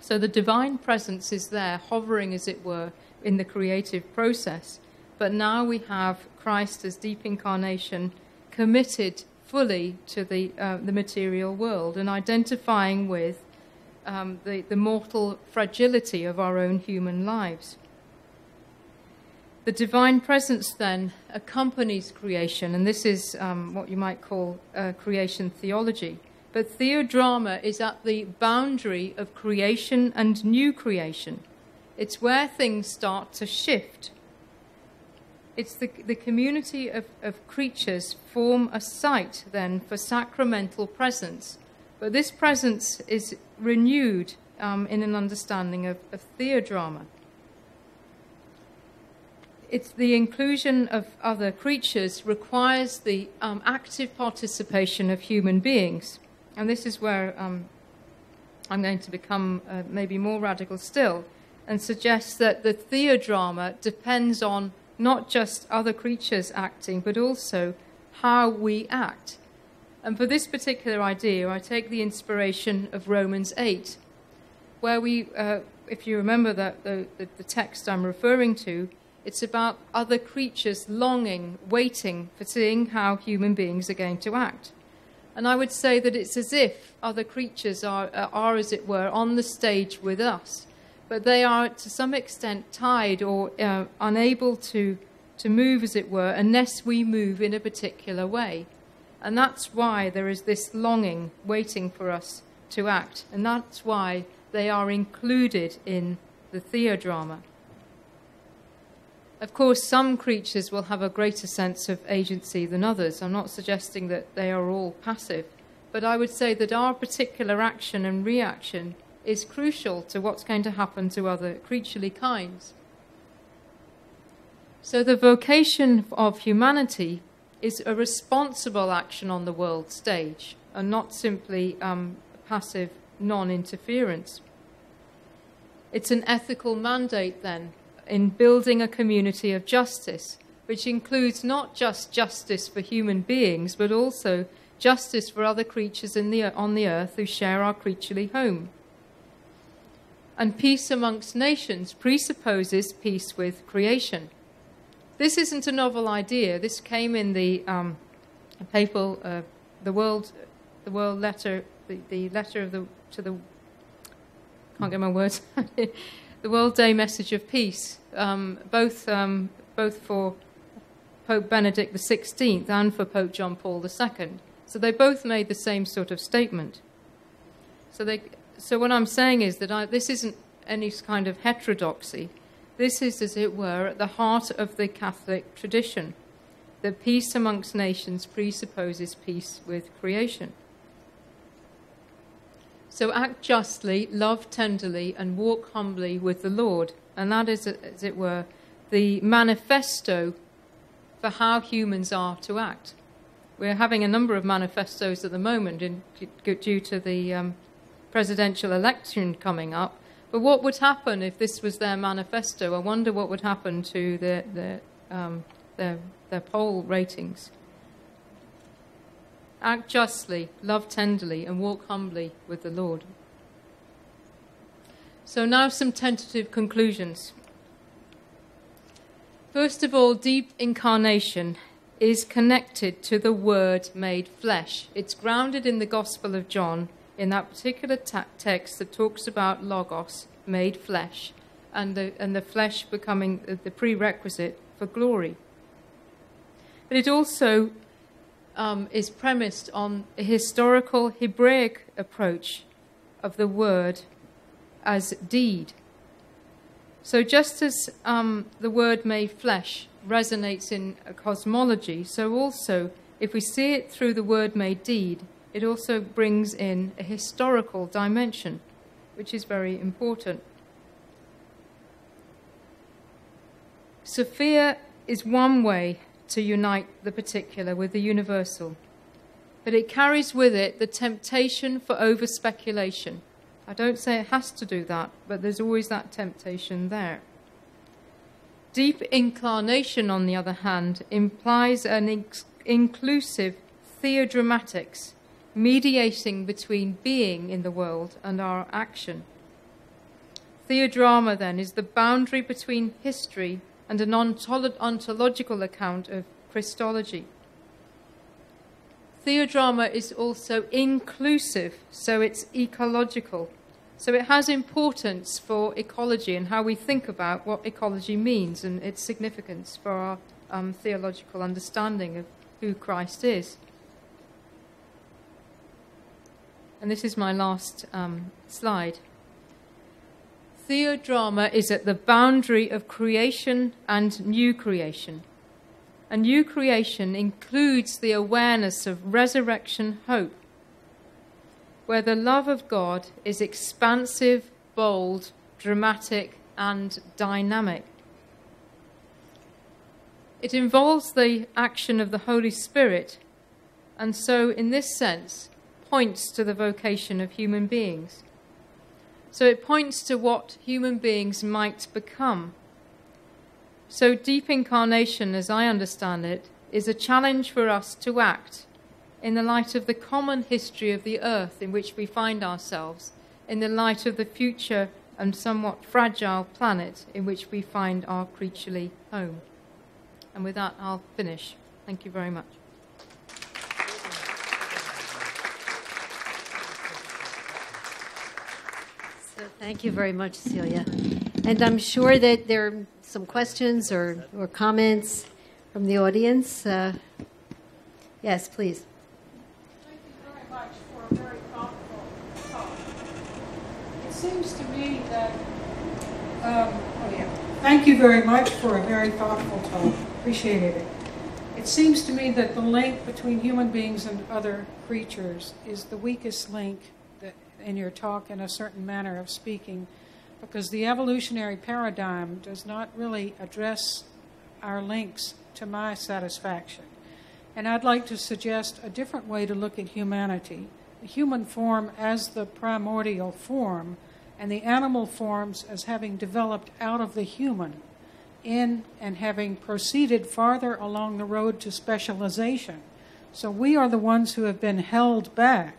So the divine presence is there, hovering, as it were, in the creative process. But now we have Christ as deep incarnation committed fully to the, uh, the material world and identifying with um, the, the mortal fragility of our own human lives. The divine presence then accompanies creation, and this is um, what you might call uh, creation theology. But theodrama is at the boundary of creation and new creation. It's where things start to shift. It's the, the community of, of creatures form a site then for sacramental presence. But this presence is renewed um, in an understanding of, of theodrama. It's the inclusion of other creatures requires the um, active participation of human beings. And this is where um, I'm going to become uh, maybe more radical still and suggest that the theodrama depends on not just other creatures acting, but also how we act. And for this particular idea, I take the inspiration of Romans 8, where we, uh, if you remember that the, the, the text I'm referring to, it's about other creatures longing, waiting for seeing how human beings are going to act. And I would say that it's as if other creatures are, are, as it were, on the stage with us, but they are to some extent tied or uh, unable to, to move, as it were, unless we move in a particular way. And that's why there is this longing waiting for us to act. And that's why they are included in the theodrama. Of course, some creatures will have a greater sense of agency than others. I'm not suggesting that they are all passive, but I would say that our particular action and reaction is crucial to what's going to happen to other creaturely kinds. So, the vocation of humanity is a responsible action on the world stage and not simply um, passive non interference. It's an ethical mandate, then, in building a community of justice, which includes not just justice for human beings, but also justice for other creatures the, on the earth who share our creaturely home. And peace amongst nations presupposes peace with creation. This isn't a novel idea. This came in the um, papal, uh, the world, the world letter, the, the letter of the to the. Can't get my words. the World Day message of peace, um, both um, both for Pope Benedict XVI and for Pope John Paul II. So they both made the same sort of statement. So they, so what I'm saying is that I, this isn't any kind of heterodoxy. This is, as it were, at the heart of the Catholic tradition. The peace amongst nations presupposes peace with creation. So act justly, love tenderly, and walk humbly with the Lord. and that is, as it were, the manifesto for how humans are to act. We're having a number of manifestos at the moment in, due to the um, presidential election coming up. But what would happen if this was their manifesto? I wonder what would happen to their, their, um, their, their poll ratings. Act justly, love tenderly, and walk humbly with the Lord. So, now some tentative conclusions. First of all, deep incarnation is connected to the Word made flesh. It's grounded in the Gospel of John, in that particular text that talks about Logos made flesh, and the, and the flesh becoming the prerequisite for glory. But it also um, is premised on a historical Hebraic approach of the word as deed. So, just as um, the word made flesh resonates in a cosmology, so also, if we see it through the word made deed, it also brings in a historical dimension, which is very important. Sophia is one way to unite the particular with the universal, but it carries with it the temptation for over speculation. I don't say it has to do that, but there's always that temptation there. Deep incarnation, on the other hand, implies an inclusive theodramatics mediating between being in the world and our action. Theodrama, then, is the boundary between history and an ontological account of Christology. Theodrama is also inclusive, so it's ecological. So it has importance for ecology and how we think about what ecology means and its significance for our um, theological understanding of who Christ is. And this is my last um, slide. Theodrama is at the boundary of creation and new creation. A new creation includes the awareness of resurrection hope, where the love of God is expansive, bold, dramatic, and dynamic. It involves the action of the Holy Spirit, and so, in this sense, points to the vocation of human beings. So it points to what human beings might become. So, deep incarnation, as I understand it, is a challenge for us to act in the light of the common history of the earth in which we find ourselves, in the light of the future and somewhat fragile planet in which we find our creaturely home. And with that, I'll finish. Thank you very much. So thank you very much, Celia. And I'm sure that there are some questions or, or comments from the audience. Uh, yes, please. Thank you very much for a very thoughtful talk. It seems to me that, um, oh yeah, thank you very much for a very thoughtful talk. Appreciated it. It seems to me that the link between human beings and other creatures is the weakest link in your talk in a certain manner of speaking, because the evolutionary paradigm does not really address our links to my satisfaction. And I'd like to suggest a different way to look at humanity the human form as the primordial form, and the animal forms as having developed out of the human in and having proceeded farther along the road to specialization. So we are the ones who have been held back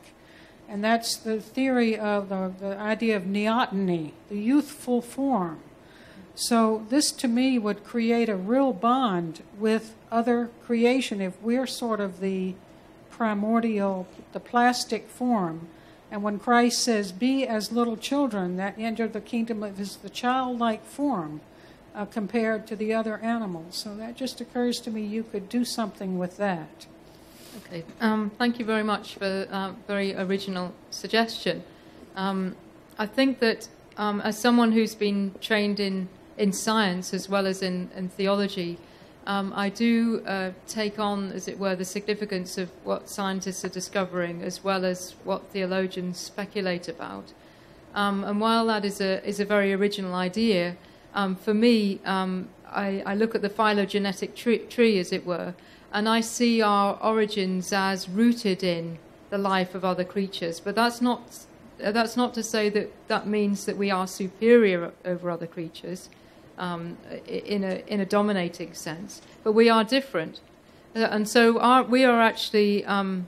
and that's the theory of the, the idea of neoteny, the youthful form. So, this to me would create a real bond with other creation if we're sort of the primordial, the plastic form. And when Christ says, Be as little children that enter the kingdom of is the childlike form uh, compared to the other animals. So, that just occurs to me you could do something with that. Okay, um, thank you very much for a uh, very original suggestion. Um, I think that um, as someone who's been trained in, in science as well as in, in theology, um, I do uh, take on, as it were, the significance of what scientists are discovering as well as what theologians speculate about. Um, and while that is a, is a very original idea, Um, for me, I, I, look at the phylogenetic tree, tree, as it were, and I see our origins as rooted in the life of other creatures. But that's not that's not to say that that means that we are superior over other creatures um, in a in a dominating sense. But we are different, uh, and so our, we are actually um,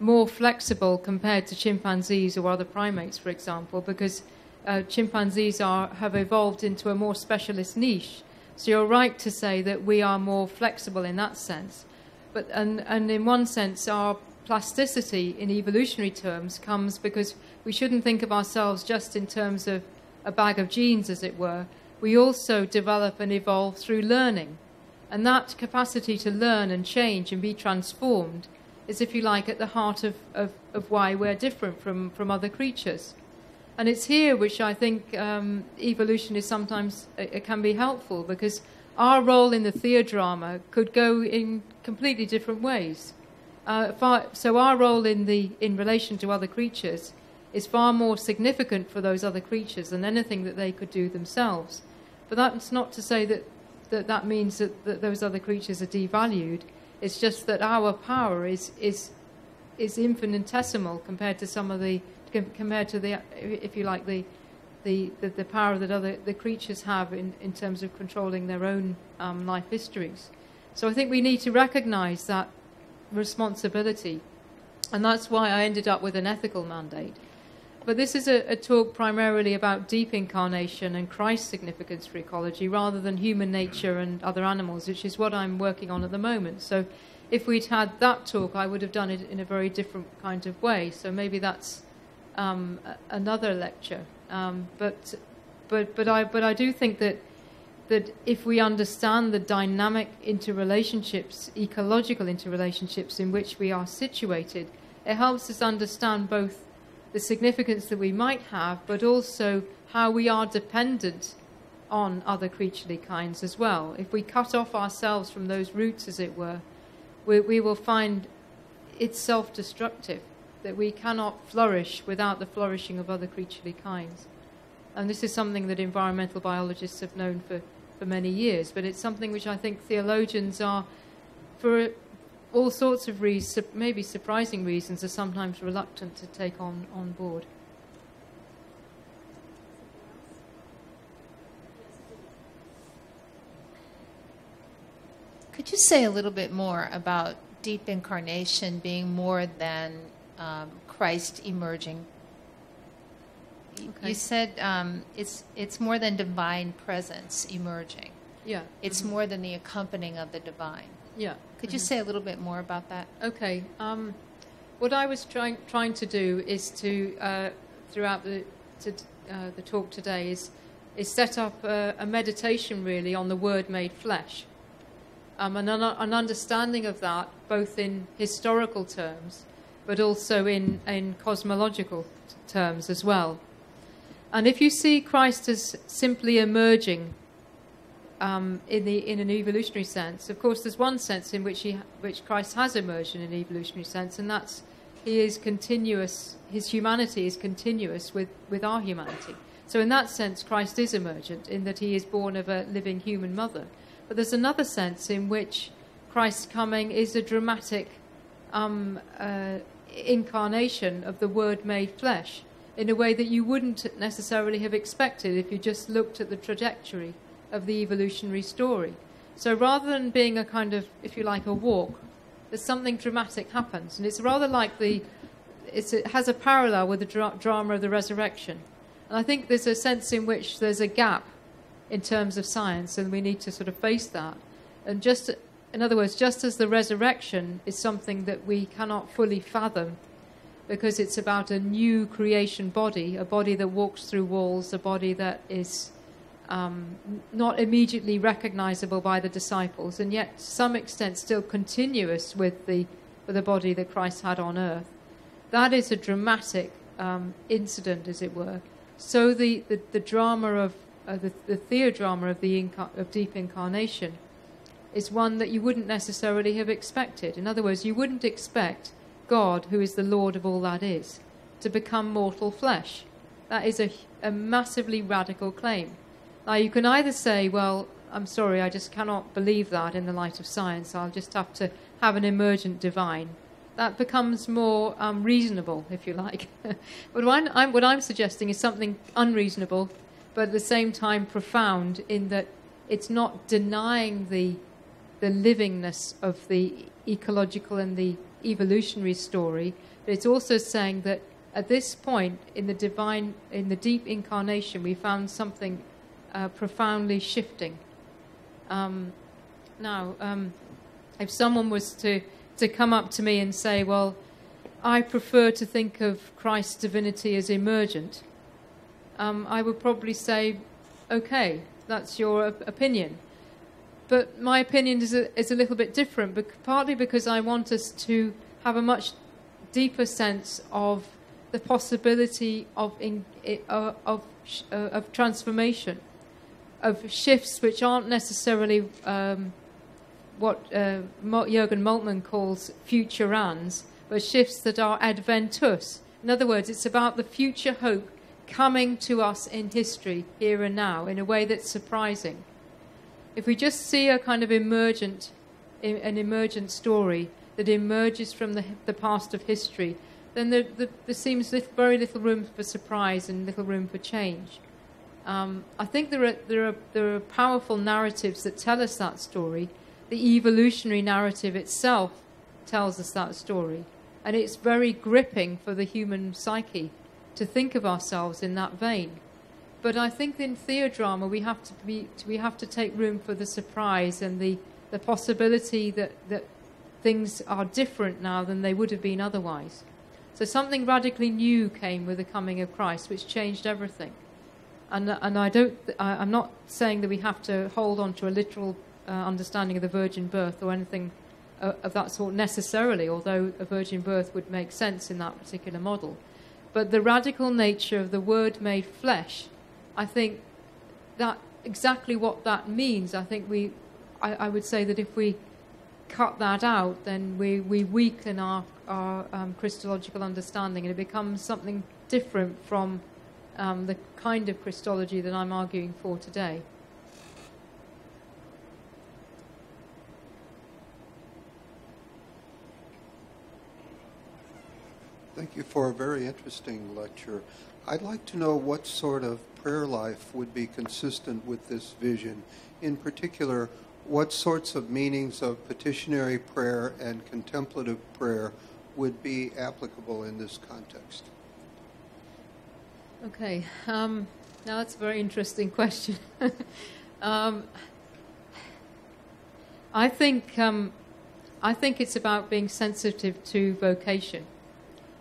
more flexible compared to chimpanzees or other primates, for example, because uh, chimpanzees are, have evolved into a more specialist niche. So you're right to say that we are more flexible in that sense. But, and, and in one sense, our plasticity in evolutionary terms comes because we shouldn't think of ourselves just in terms of a bag of genes, as it were. We also develop and evolve through learning. And that capacity to learn and change and be transformed is, if you like, at the heart of, of, of why we're different from, from other creatures. And it's here which I think um, evolution is sometimes, it, it, can be helpful because our role in the theodrama could go in completely different ways. Uh, far, so our role in, the, in relation to other creatures is far more significant for those other creatures than anything that they could do themselves. But that's not to say that that, that means that, that those other creatures are devalued. It's just that our power is, is, is infinitesimal compared to some of the compared to the, if you like, the the, the, the, power that other the creatures have in, in terms of controlling their own um, life histories. So I think we need to recognize that responsibility. And that's why I ended up with an ethical mandate. But this is a, a talk primarily about deep incarnation and Christ's significance for ecology rather than human nature and other animals, which is what I'm working on at the moment. So if we'd had that talk, I would have done it in a very different kind of way. So maybe that's um, another lecture. Um, but, but, but, I, but I do think that, that if we understand the dynamic interrelationships, ecological interrelationships in which we are situated, it helps us understand both the significance that we might have, but also how we are dependent on other creaturely kinds as well. If we cut off ourselves from those roots, as it were, we, we will find it's self destructive that we cannot flourish without the flourishing of other creaturely kinds. And this is something that environmental biologists have known for, for many years, but it's something which I think theologians are, for all sorts of reasons, maybe surprising reasons, are sometimes reluctant to take on, on board. Could you say a little bit more about deep incarnation being more than um, Christ emerging. Okay. You said um, it's it's more than divine presence emerging. Yeah. It's mm-hmm. more than the accompanying of the divine. Yeah. Could mm-hmm. you say a little bit more about that? Okay. Um, what I was trying trying to do is to uh, throughout the to, uh, the talk today is is set up a, a, meditation really on the Word made flesh, um, and an, an understanding of that both in historical terms but also in, in cosmological terms as well. And if you see Christ as simply emerging um, in, the, in an evolutionary sense, of course, there's one sense in which, he, which Christ has emerged in an evolutionary sense, and that's he is continuous, his humanity is continuous with, with our humanity. So, in that sense, Christ is emergent in that he is born of a living human mother. But there's another sense in which Christ's coming is a dramatic um, uh, incarnation of the Word made flesh in a way that you wouldn't necessarily have expected if you just looked at the trajectory of the evolutionary story. So rather than being a kind of, if you like, a walk, there's something dramatic happens. And it's rather like the, it has a parallel with the dra- drama of the resurrection. And I think there's a sense in which there's a gap in terms of science, and we need to sort of face that. And just in other words, just as the resurrection is something that we cannot fully fathom because it's about a new creation body, a body that walks through walls, a body that is um, not immediately recognizable by the disciples, and yet to some extent still continuous with the, with the body that Christ had on earth. That is a dramatic um, incident, as it were. So the, the, the drama of uh, the, the theodrama of, the inca- of deep incarnation is one that you wouldn't necessarily have expected. In other words, you wouldn't expect God, who is the Lord of all that is, to become mortal flesh. That is a, a massively radical claim. Now, you can either say, well, I'm sorry, I just cannot believe that in the light of science. I'll just have to have an emergent divine. That becomes more um, reasonable, if you like. but what I'm, what I'm suggesting is something unreasonable, but at the same time profound, in that it's not denying the, the livingness of the ecological and the evolutionary story, but it's also saying that at this point in the divine, in the deep incarnation, we found something uh, profoundly shifting. Um, now, um, if someone was to, to come up to me and say, Well, I prefer to think of Christ's divinity as emergent, um, I would probably say, Okay, that's your op- opinion. But my opinion is a, is a little bit different, partly because I want us to have a much deeper sense of the possibility of, in, uh, of, uh, of transformation, of shifts which aren't necessarily um, what uh, Jürgen Moltmann calls futurum, but shifts that are adventus. In other words, it's about the future hope coming to us in history, here and now, in a way that's surprising. If we just see a kind of emergent, an emergent story that emerges from the, the past of history, then there, there, there seems very little room for surprise and little room for change. Um, I think there are, there, are, there are powerful narratives that tell us that story. The evolutionary narrative itself tells us that story. And it's very gripping for the human psyche to think of ourselves in that vein. But I think in theodrama we have to be, we have to take room for the surprise and the, the possibility that, that things are different now than they would have been otherwise. So something radically new came with the coming of Christ, which changed everything. And, and I don't, I, am not saying that we have to hold on to a literal uh, understanding of the virgin birth or anything uh, of that sort necessarily, although a virgin birth would make sense in that particular model. But the radical nature of the Word made flesh, I think that exactly what that means. I think we, I, I would say that if we cut that out, then we, we weaken our, our um, Christological understanding and it becomes something different from um, the kind of Christology that I'm arguing for today. Thank you for a very interesting lecture. I'd like to know what sort of prayer life would be consistent with this vision. In particular, what sorts of meanings of petitionary prayer and contemplative prayer would be applicable in this context? Okay, um, now that's a very interesting question. um, I think um, I think it's about being sensitive to vocation.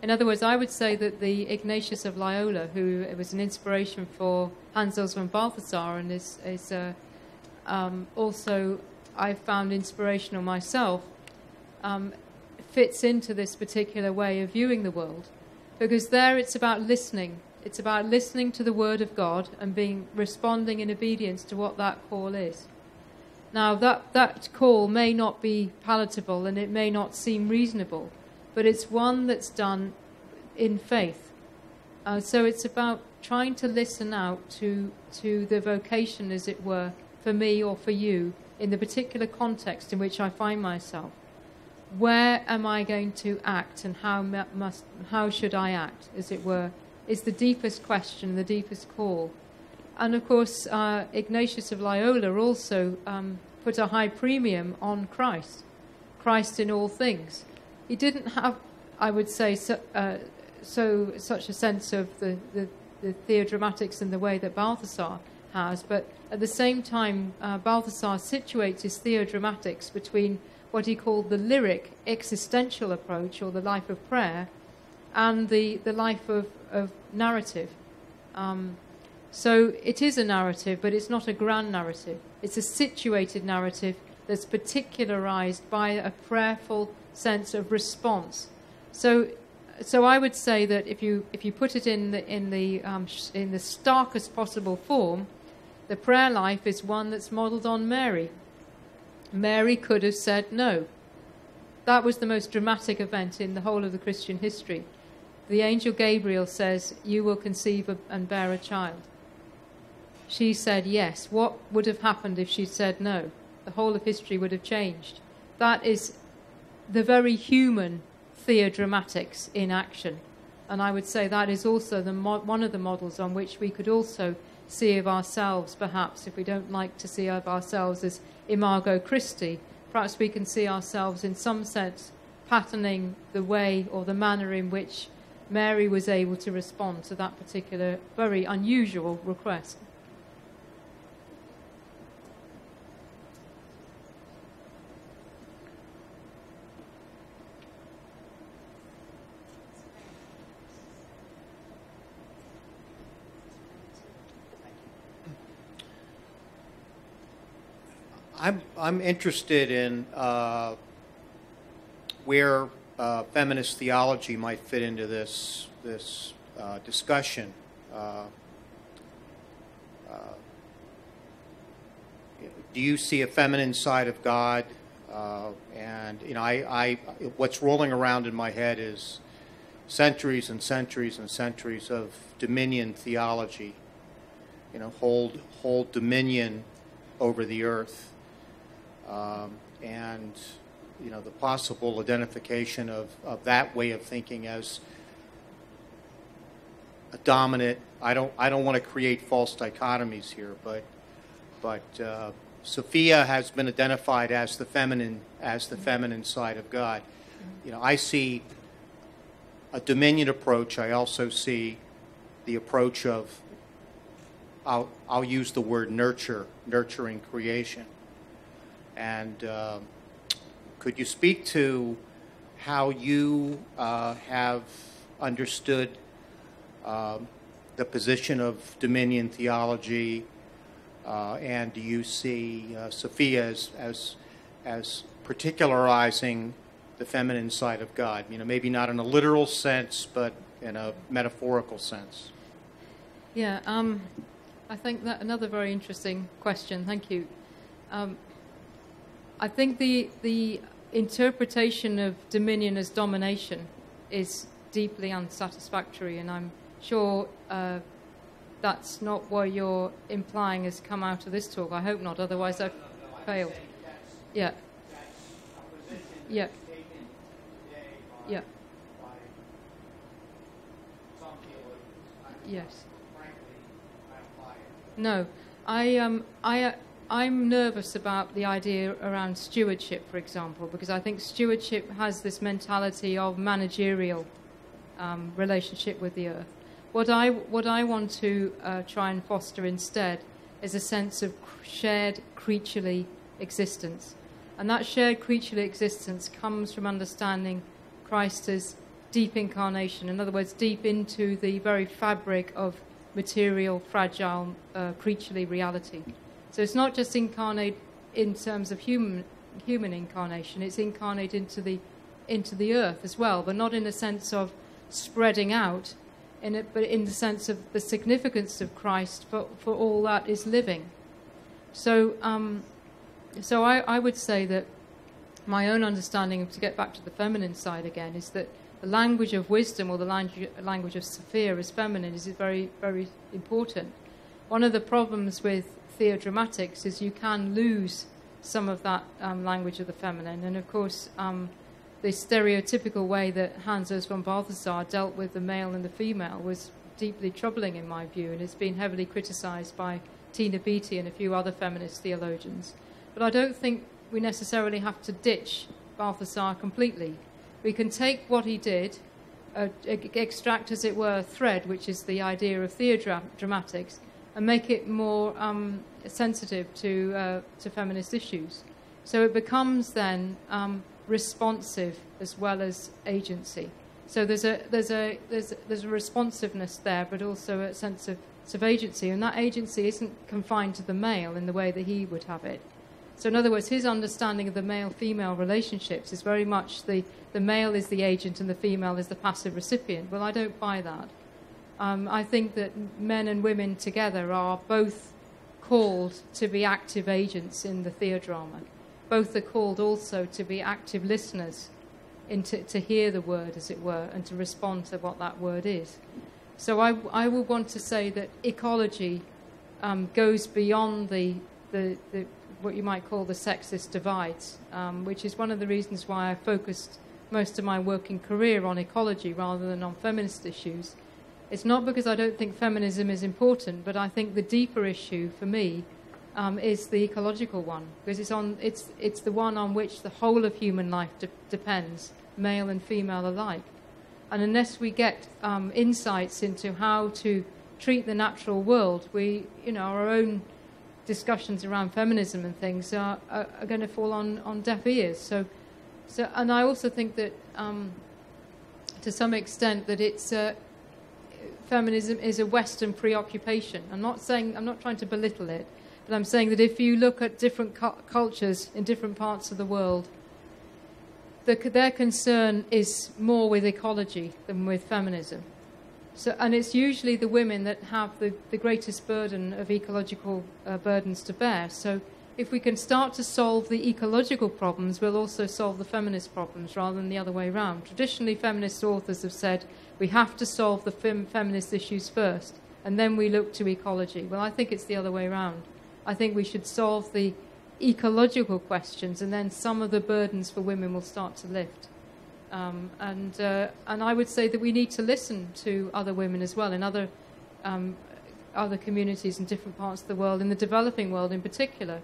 In other words, I would say that the Ignatius of Loyola, who was an inspiration for Hans von Balthasar and is, is uh, um, also I found inspirational myself, um, fits into this particular way of viewing the world. Because there it's about listening. It's about listening to the word of God and being responding in obedience to what that call is. Now that, that call may not be palatable and it may not seem reasonable, but it's one that's done in faith. Uh, so it's about trying to listen out to to the vocation, as it were, for me or for you, in the particular context in which I find myself. Where am I going to act and how must how should I act, as it were, is the deepest question, the deepest call. And of course, uh, Ignatius of Loyola also um, put a high premium on Christ, Christ in all things. He didn't have, I would say, so, uh, so such a sense of the, the, the theodramatics and the way that Balthasar has, but at the same time, uh, Balthasar situates his theodramatics between what he called the lyric existential approach, or the life of prayer, and the, the life of, of narrative. Um, so it is a narrative, but it's not a grand narrative. It's a situated narrative that's particularized by a prayerful sense of response. So, so I would say that if you if you put it in the in the um, in the starkest possible form, the prayer life is one that's modeled on Mary. Mary could have said no. That was the most dramatic event in the whole of the Christian history. The angel Gabriel says, You will conceive and bear a child. she said yes, what would have happened if she'd said no? The whole of history would have changed. That is the very human theodramatics in action. And I would say that is also one of the models on which we could also see of ourselves, perhaps, if we don't like to see of ourselves as imago Christi, perhaps we can see ourselves in some sense patterning the way or the manner in which Mary was able to respond to that particular very unusual request. I'm, I'm interested in uh, where uh, feminist theology might fit into this, this uh, discussion. Uh, uh, do you see a feminine side of God? Uh, and you know, I, I, what's rolling around in my head is centuries and centuries and centuries of dominion theology. You know, hold hold dominion over the earth um, and you know the possible identification of, of that way of thinking as a dominant. I don't I don't want to create false dichotomies here, but but uh, Sophia has been identified as the feminine as the feminine side of God. You know I see a dominion approach. I also see the approach of I'll, I'll use the word nurture, nurturing creation. And uh, could you speak to how you uh, have understood um, the position of dominion theology, uh, and do you see uh, Sophia as, as, as particularizing the feminine side of God? You know, maybe not in a literal sense, but in a metaphorical sense. Yeah, um, I think that another very interesting question. Thank you. Um, I think the the interpretation of dominion as domination is deeply unsatisfactory, and I'm sure uh, that's not what you're implying has come out of this talk. I hope not, otherwise I've failed. Yeah. Yeah. Yeah. Yes. No, I um I I'm nervous about the idea around stewardship, for example, because I think stewardship has this mentality of managerial um, relationship with the earth. What I, what I want to uh, try and foster instead is a sense of shared creaturely existence. And that shared creaturely existence comes from understanding Christ as deep incarnation, in other words, deep into the very fabric of material, fragile, uh, creaturely reality. So it's not just incarnate in terms of human human incarnation; it's incarnate into the into the earth as well, but not in the sense of spreading out, in it, but in the sense of the significance of Christ for, for all that is living. So, um, so I, I would say that my own understanding, to get back to the feminine side again, is that the language of wisdom or the language, language of Sophia as feminine is very, very important. One of the problems with theodramatics is you can lose some of that um, language of the feminine. And of course, um, the stereotypical way that Hans Urs von Balthasar dealt with the male and the female was deeply troubling in my view, and it's been heavily criticized by Tina Beattie and a few other feminist theologians. But I don't think we necessarily have to ditch Balthasar completely. We can take what he did, uh, extract, as it were, a thread, which is the idea of theodramatics, and make it more um, sensitive to, uh, to feminist issues. So it becomes then um, responsive as well as agency. So there's a, there's, a, there's, there's a responsiveness there, but also a sense of, of agency. And that agency isn't confined to the male in the way that he would have it. So, in other words, his understanding of the male female relationships is very much the, the male is the agent and the female is the passive recipient. Well, I don't buy that. Um, I think that men and women together are both called to be active agents in the theodrama. Both are called also to be active listeners, to hear the word, as it were, and to respond to what that word is. So I, I would want to say that ecology um, goes beyond the, the, the, what you might call the sexist divides, um, which is one of the reasons why I focused most of my working career on ecology rather than on feminist issues. It's not because I don't think feminism is important, but I think the deeper issue for me um, is the ecological one, because it's, on, it's, it's the one on which the whole of human life de- depends, male and female alike. And unless we get um, insights into how to treat the natural world, we, you know, our own discussions around feminism and things are, are, are going to fall on, on deaf ears. So, so, and I also think that, um, to some extent, that it's feminism is a Western preoccupation. I'm not saying I'm not trying to belittle it, but I'm saying that if you look at different cu- cultures in different parts of the world, the, their concern is more with ecology than with feminism. So, and it's usually the women that have the, the greatest burden of ecological uh, burdens to bear. So, if we can start to solve the ecological problems, we'll also solve the feminist problems rather than the other way around. Traditionally, feminist authors have said we have to solve the fem- feminist issues first, and then we look to ecology. Well, I think it's the other way around. I think we should solve the ecological questions, and then some of the burdens for women will start to lift. Um, and uh, and I would say that we need to listen to other women as well in other um, other communities in different parts of the world, in the developing world in particular.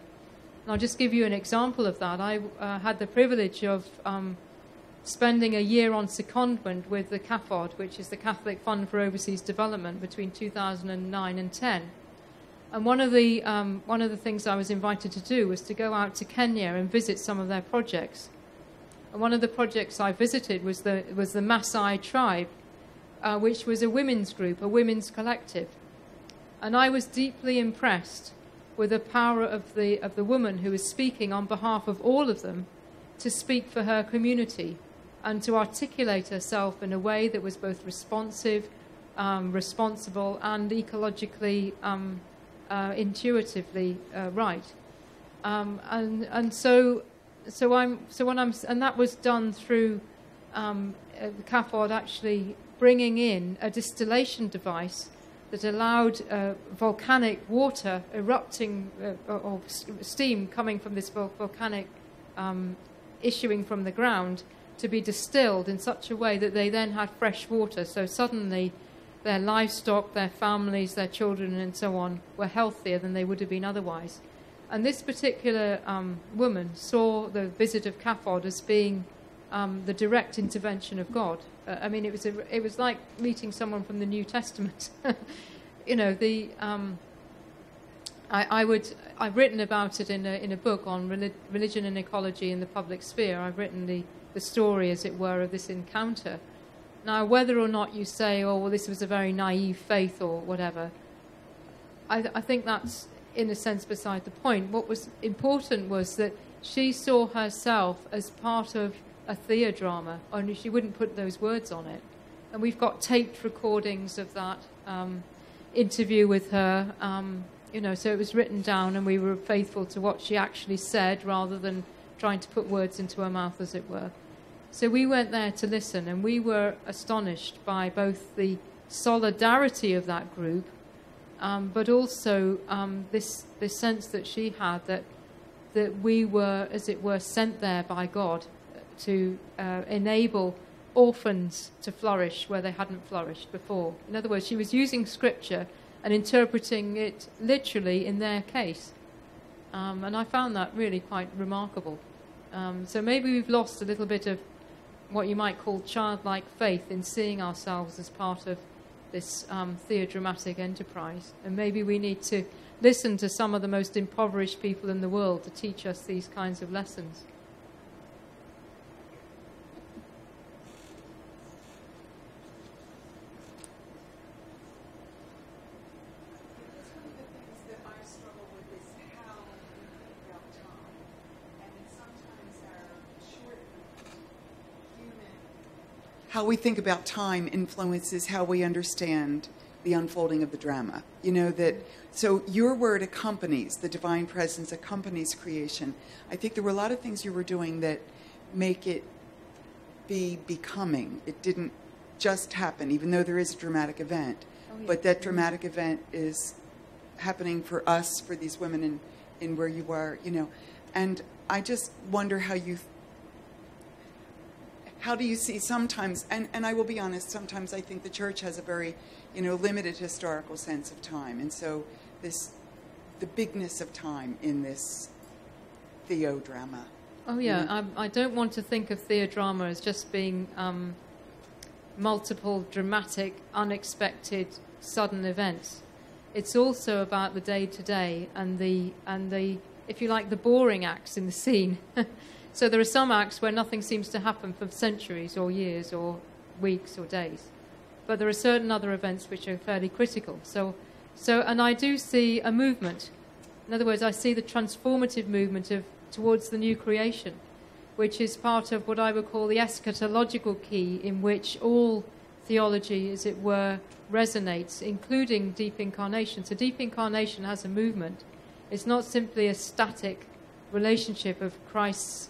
And I'll just give you an example of that. I uh, had the privilege of um, spending a year on secondment with the CAFOD, which is the Catholic Fund for Overseas Development, between 2009 and 10. And one of the um, one of the things I was invited to do was to go out to Kenya and visit some of their projects. And one of the projects I visited was the was the Maasai tribe, uh, which was a women's group, a women's collective. And I was deeply impressed with the power of the of the woman who was speaking on behalf of all of them, to speak for her community, and to articulate herself in a way that was both responsive, um, responsible, and ecologically. Um, uh, intuitively uh, right. Um, and and so so I'm so when I'm and that was done through um, uh, actually bringing in a distillation device that allowed uh, volcanic water erupting uh, or steam coming from this vol- volcanic um, issuing from the ground to be distilled in such a way that they then had fresh water. So suddenly their livestock, their families, their children, and so on were healthier than they would have been otherwise. And this particular um, woman saw the visit of CAFOD as being um, the direct intervention of God. Uh, I mean, it was a, it was like meeting someone from the New Testament. you know, the um, I, I, would I've written about it in a, in a book on religion and ecology in the public sphere. I've written the the story, as it were, of this encounter. Now, whether or not you say, oh, well, this was a very naive faith or whatever, I, I think that's, in a sense, beside the point. What was important was that she saw herself as part of a theodrama, only she wouldn't put those words on it. And we've got taped recordings of that um, interview with her. Um, you know, so it was written down, and we were faithful to what she actually said rather than trying to put words into her mouth, as it were. So we went there to listen, and we were astonished by both the solidarity of that group, um, but also um, this this sense that she had that that we were, as it were, sent there by God to uh, enable orphans to flourish where they hadn't flourished before. In other words, she was using scripture and interpreting it literally in their case. Um, and I found that really quite remarkable. Um, so maybe we've lost a little bit of what you might call childlike faith in seeing ourselves as part of this um, theodramatic enterprise. And maybe we need to listen to some of the most impoverished people in the world to teach us these kinds of lessons. How we think about time influences how we understand the unfolding of the drama. You know that so your word accompanies the divine presence accompanies creation. I think there were a lot of things you were doing that make it be becoming. It didn't just happen, even though there is a dramatic event. Oh, yeah. But that mm-hmm. dramatic event is happening for us, for these women in, in where you are, you know. And I just wonder how you how do you see sometimes and, and I will be honest, sometimes I think the church has a very, you know, limited historical sense of time. And so this the bigness of time in this theodrama. Oh yeah, I, I, don't want to think of theodrama as just being um, multiple dramatic, unexpected, sudden events. It's also about the day to day and the and the if you like the boring acts in the scene. so there are some acts where nothing seems to happen for centuries or years or weeks or days, but there are certain other events which are fairly critical. So so and I do see a movement. In other words, I see the transformative movement of towards the new creation, which is part of what I would call the eschatological key, in which all theology, as it were, resonates, including deep incarnation. So, deep incarnation has a movement. It's not simply a static relationship of Christ's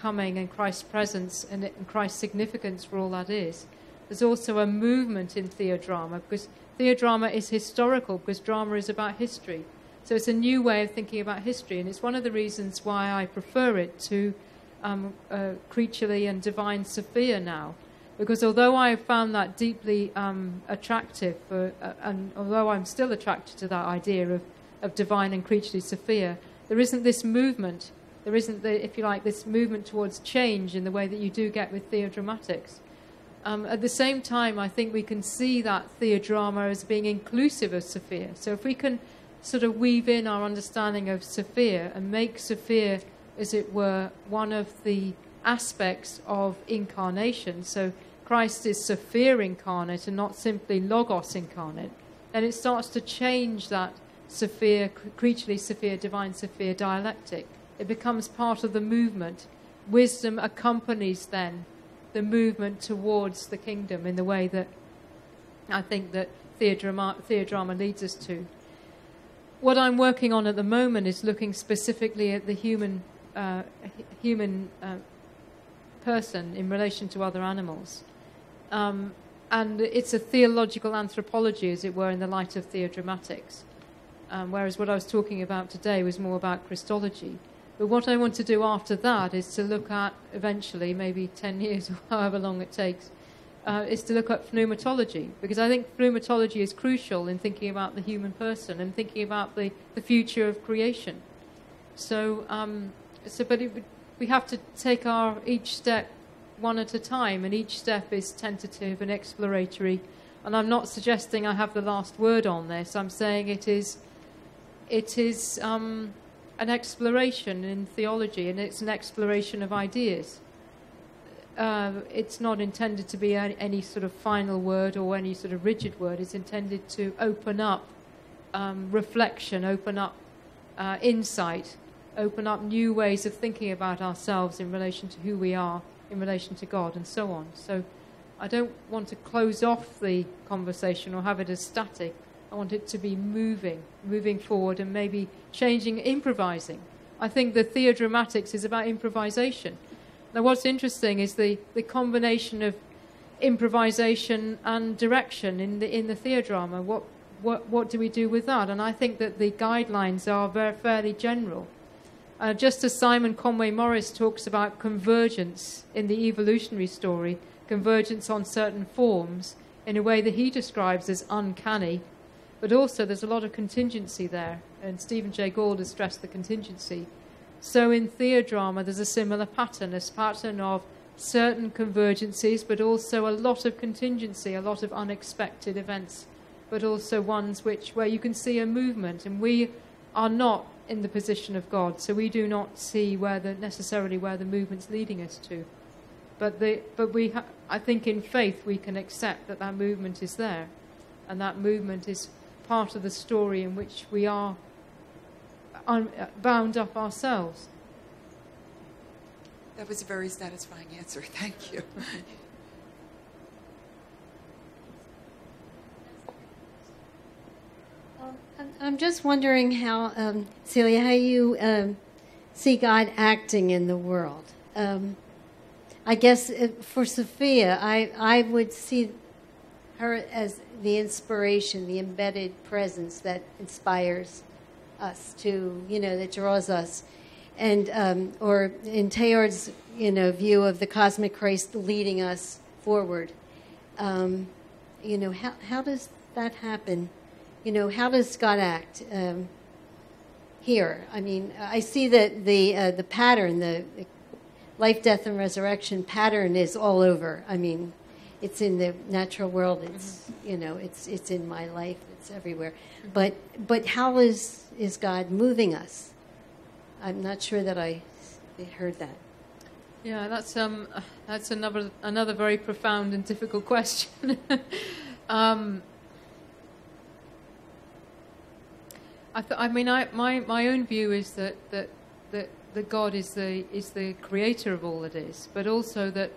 coming and Christ's presence and, Christ's significance for all that is. There's also a movement in theodrama because theodrama is historical because drama is about history. So it's a new way of thinking about history, and it's one of the reasons why I prefer it to um, uh, creaturely and divine Sophia now. Because although I have found that deeply um, attractive, uh, and although I'm still attracted to that idea of, of divine and creaturely Sophia, there isn't this movement, there isn't, the, if you like, this movement towards change in the way that you do get with theodramatics. Um, at the same time, I think we can see that theodrama as being inclusive of Sophia. So if we can sort of weave in our understanding of Sophia and make Sophia, as it were, one of the aspects of incarnation. So Christ is Sophia incarnate and not simply Logos incarnate. then it starts to change that Sophia, creaturely Sophia, divine Sophia dialectic. It becomes part of the movement. Wisdom accompanies then the movement towards the kingdom in the way that I think that theodrama, theodrama leads us to what I'm working on at the moment is looking specifically at the human uh, human uh, person in relation to other animals. Um, and it's a theological anthropology, as it were, in the light of theodramatics. Um, whereas what I was talking about today was more about Christology. But what I want to do after that is to look at, eventually, maybe 10 years or however long it takes, uh, is to look at pneumatology because I think pneumatology is crucial in thinking about the human person and thinking about the, the future of creation. So, um, so but it, we have to take our each step one at a time, and each step is tentative and exploratory. And I'm not suggesting I have the last word on this. I'm saying it is, it is um, an exploration in theology, and it's an exploration of ideas uh, it's not intended to be any, any, sort of final word or any sort of rigid word. It's intended to open up um, reflection, open up uh, insight, open up new ways of thinking about ourselves in relation to who we are, in relation to God, and so on. So I don't want to close off the conversation or have it as static. I want it to be moving, moving forward, and maybe changing, improvising. I think the theodramatics is about improvisation. Now, what's interesting is the, the combination of improvisation and direction in the in the theodrama. What what what do we do with that? And I think that the guidelines are very fairly general. Uh, just as Simon Conway Morris talks about convergence in the evolutionary story, convergence on certain forms in a way that he describes as uncanny, but also there's a lot of contingency there. And Stephen Jay Gould has stressed the contingency. So in theodrama, there's a similar pattern, a pattern of certain convergencies, but also a lot of contingency, a lot of unexpected events, but also ones which where you can see a movement. And we are not in the position of God, so we do not see where the necessarily where the movement's leading us to. But the but we ha- I think in faith we can accept that that movement is there, and that movement is part of the story in which we are bound up ourselves. That was a very satisfying answer. Thank you. I'm just wondering how, um, Celia, how you um, see God acting in the world. Um, I guess uh, for Sophia, I, I would see her as the inspiration, the embedded presence that inspires us to, you know, that draws us. And, um, or in Teilhard's, you know, view of the cosmic Christ leading us forward. Um, you know, how, how does that happen? You know, how does God act um, here? I mean, I see that the, uh, the pattern, the, the life, death, and resurrection pattern is all over. I mean, it's in the natural world. It's you know, it's it's in my life. It's everywhere. But but how is is God moving us? I'm not sure that I heard that. Yeah, that's um, that's another another very profound and difficult question. um, I, th- I mean, I, my my own view is that that that that God is the is the creator of all that is, but also that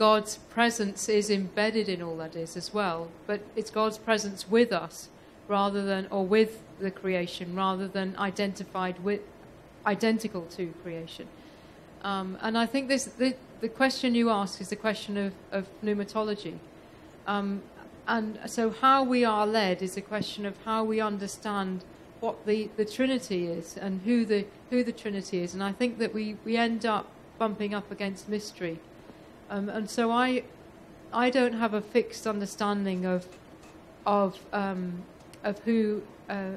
God's presence is embedded in all that is as well. But it's God's presence with us rather than or with the creation rather than identified with identical to creation. Um, and I think this the, the question you ask is the question of, of pneumatology. Um, and so how we are led is a question of how we understand what the, the Trinity is and who the who the Trinity is. And I think that we, we end up bumping up against mystery. Um, and so I I don't have a fixed understanding of of um, of who uh,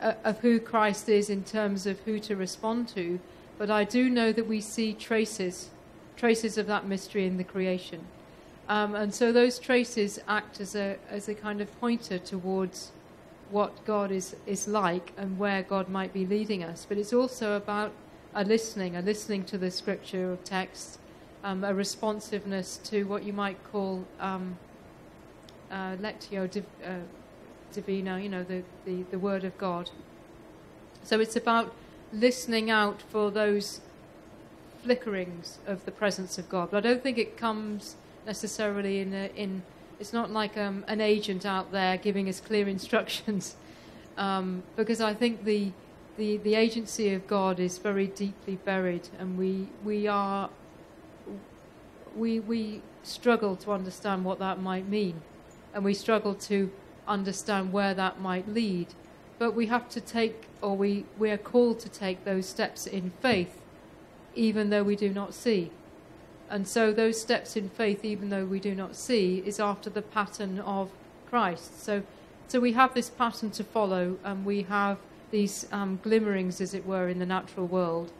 uh, of who Christ is in terms of who to respond to, but I do know that we see traces traces of that mystery in the creation. Um, and so those traces act as a as a kind of pointer towards what God is, is like and where God might be leading us. But it's also about a listening, a listening to the scripture or text, um, a responsiveness to what you might call um, uh, lectio div, uh, divina, you know, the, the, the word of God. So it's about listening out for those flickerings of the presence of God. But I don't think it comes necessarily in a, in it's not like um, an agent out there giving us clear instructions, um, because I think the, the the agency of God is very deeply buried, and we we are we we struggle to understand what that might mean, and we struggle to understand where that might lead. But we have to take, or we, we are called to take those steps in faith, even though we do not see. And so those steps in faith, even though we do not see, is after the pattern of Christ. So, so we have this pattern to follow, and we have these um, glimmerings, as it were, in the natural world.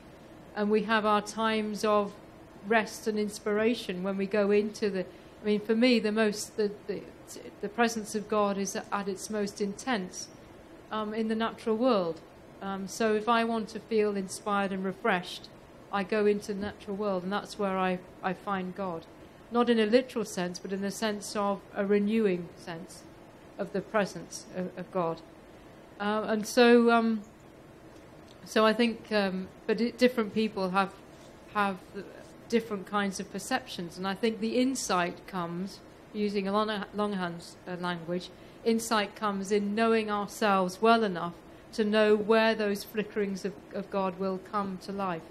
And we have our times of rest and inspiration when we go into the. I mean, for me, the most the the, the presence of God is at its most intense um, in the natural world. Um, so if I want to feel inspired and refreshed, I go into the natural world, and that's where I, I find God. Not in a literal sense, but in the sense of a renewing sense of the presence of, of God. Uh, and so, um, so I think, um, but it, different people have have different kinds of perceptions, and I think the insight comes using a Lonergan's uh, language. Insight comes in knowing ourselves well enough to know where those flickerings of, of God will come to life.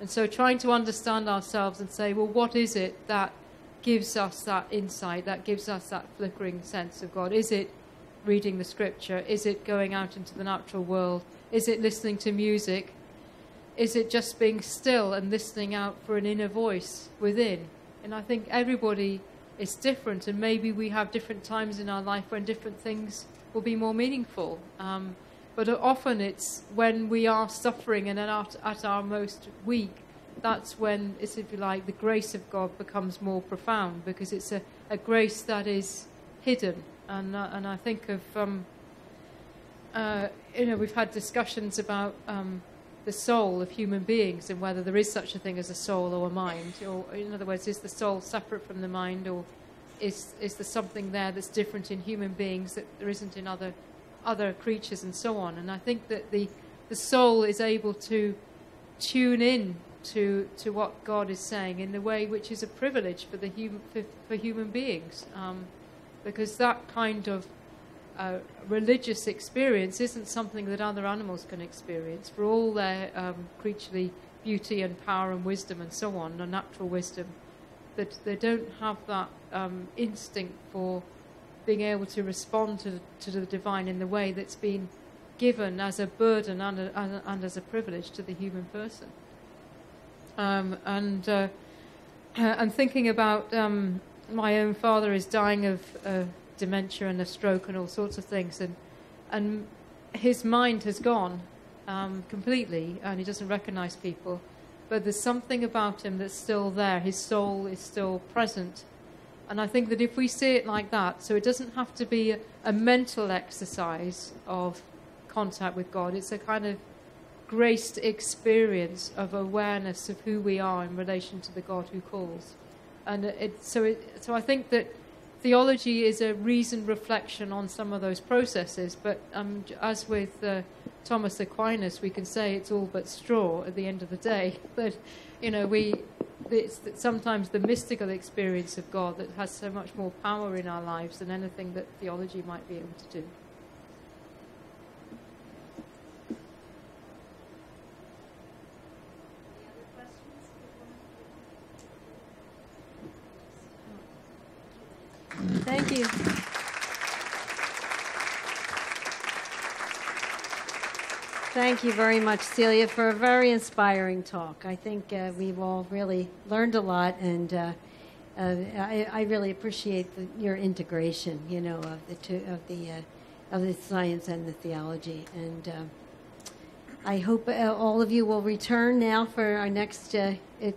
And so trying to understand ourselves and say, well, what is it that gives us that insight, that gives us that flickering sense of God? Is it reading the scripture? Is it going out into the natural world? Is it listening to music? Is it just being still and listening out for an inner voice within? And I think everybody is different, and maybe we have different times in our life when different things will be more meaningful. Um, but often it's when we are suffering and at, at our most weak, that's when, if you like, the grace of God becomes more profound because it's a, a grace that is hidden. And, uh, and I think of, um, uh, you know, we've had discussions about um, the soul of human beings and whether there is such a thing as a soul or a mind. Or, in other words, is the soul separate from the mind or is, is there something there that's different in human beings that there isn't in other other creatures and so on. And I think that the, the soul is able to tune in to, to what God is saying in the way which is a privilege for, the hum, for, for human beings. Um, because that kind of uh, religious experience isn't something that other animals can experience. For all their um, creaturely beauty and power and wisdom and so on, and natural wisdom, that they don't have that um, instinct for being able to respond to, to the divine in the way that's been given as a burden and, a, and, and as a privilege to the human person. Um, and uh, and thinking about um, my own father is dying of uh, dementia and a stroke and all sorts of things, and and his mind has gone um, completely, and he doesn't recognize people. But there's something about him that's still there. His soul is still present. And I think that if we see it like that, so it doesn't have to be a, a mental exercise of contact with God, it's a kind of graced experience of awareness of who we are in relation to the God who calls. And it, so, it, so I think that theology is a reasoned reflection on some of those processes, but um, as with uh, Thomas Aquinas, we can say it's all but straw at the end of the day. But, you know, we, it's sometimes the mystical experience of God that has so much more power in our lives than anything that theology might be able to do. Thank you. Thank you very much, Celia, for a very inspiring talk. I think uh, we've all really learned a lot, and uh, uh, I, I, really appreciate the, your integration, you know, of the two, of the uh, of the science and the theology. And uh, I hope uh, all of you will return now for our next it, it,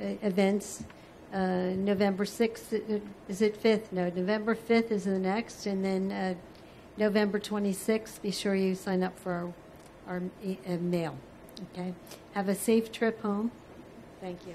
events uh, November 6th, is it 5th? No, November 5th is the next, and then uh, November 26th, be sure you sign up for our, our e- uh, mail. Okay? Have a safe trip home. Thank you.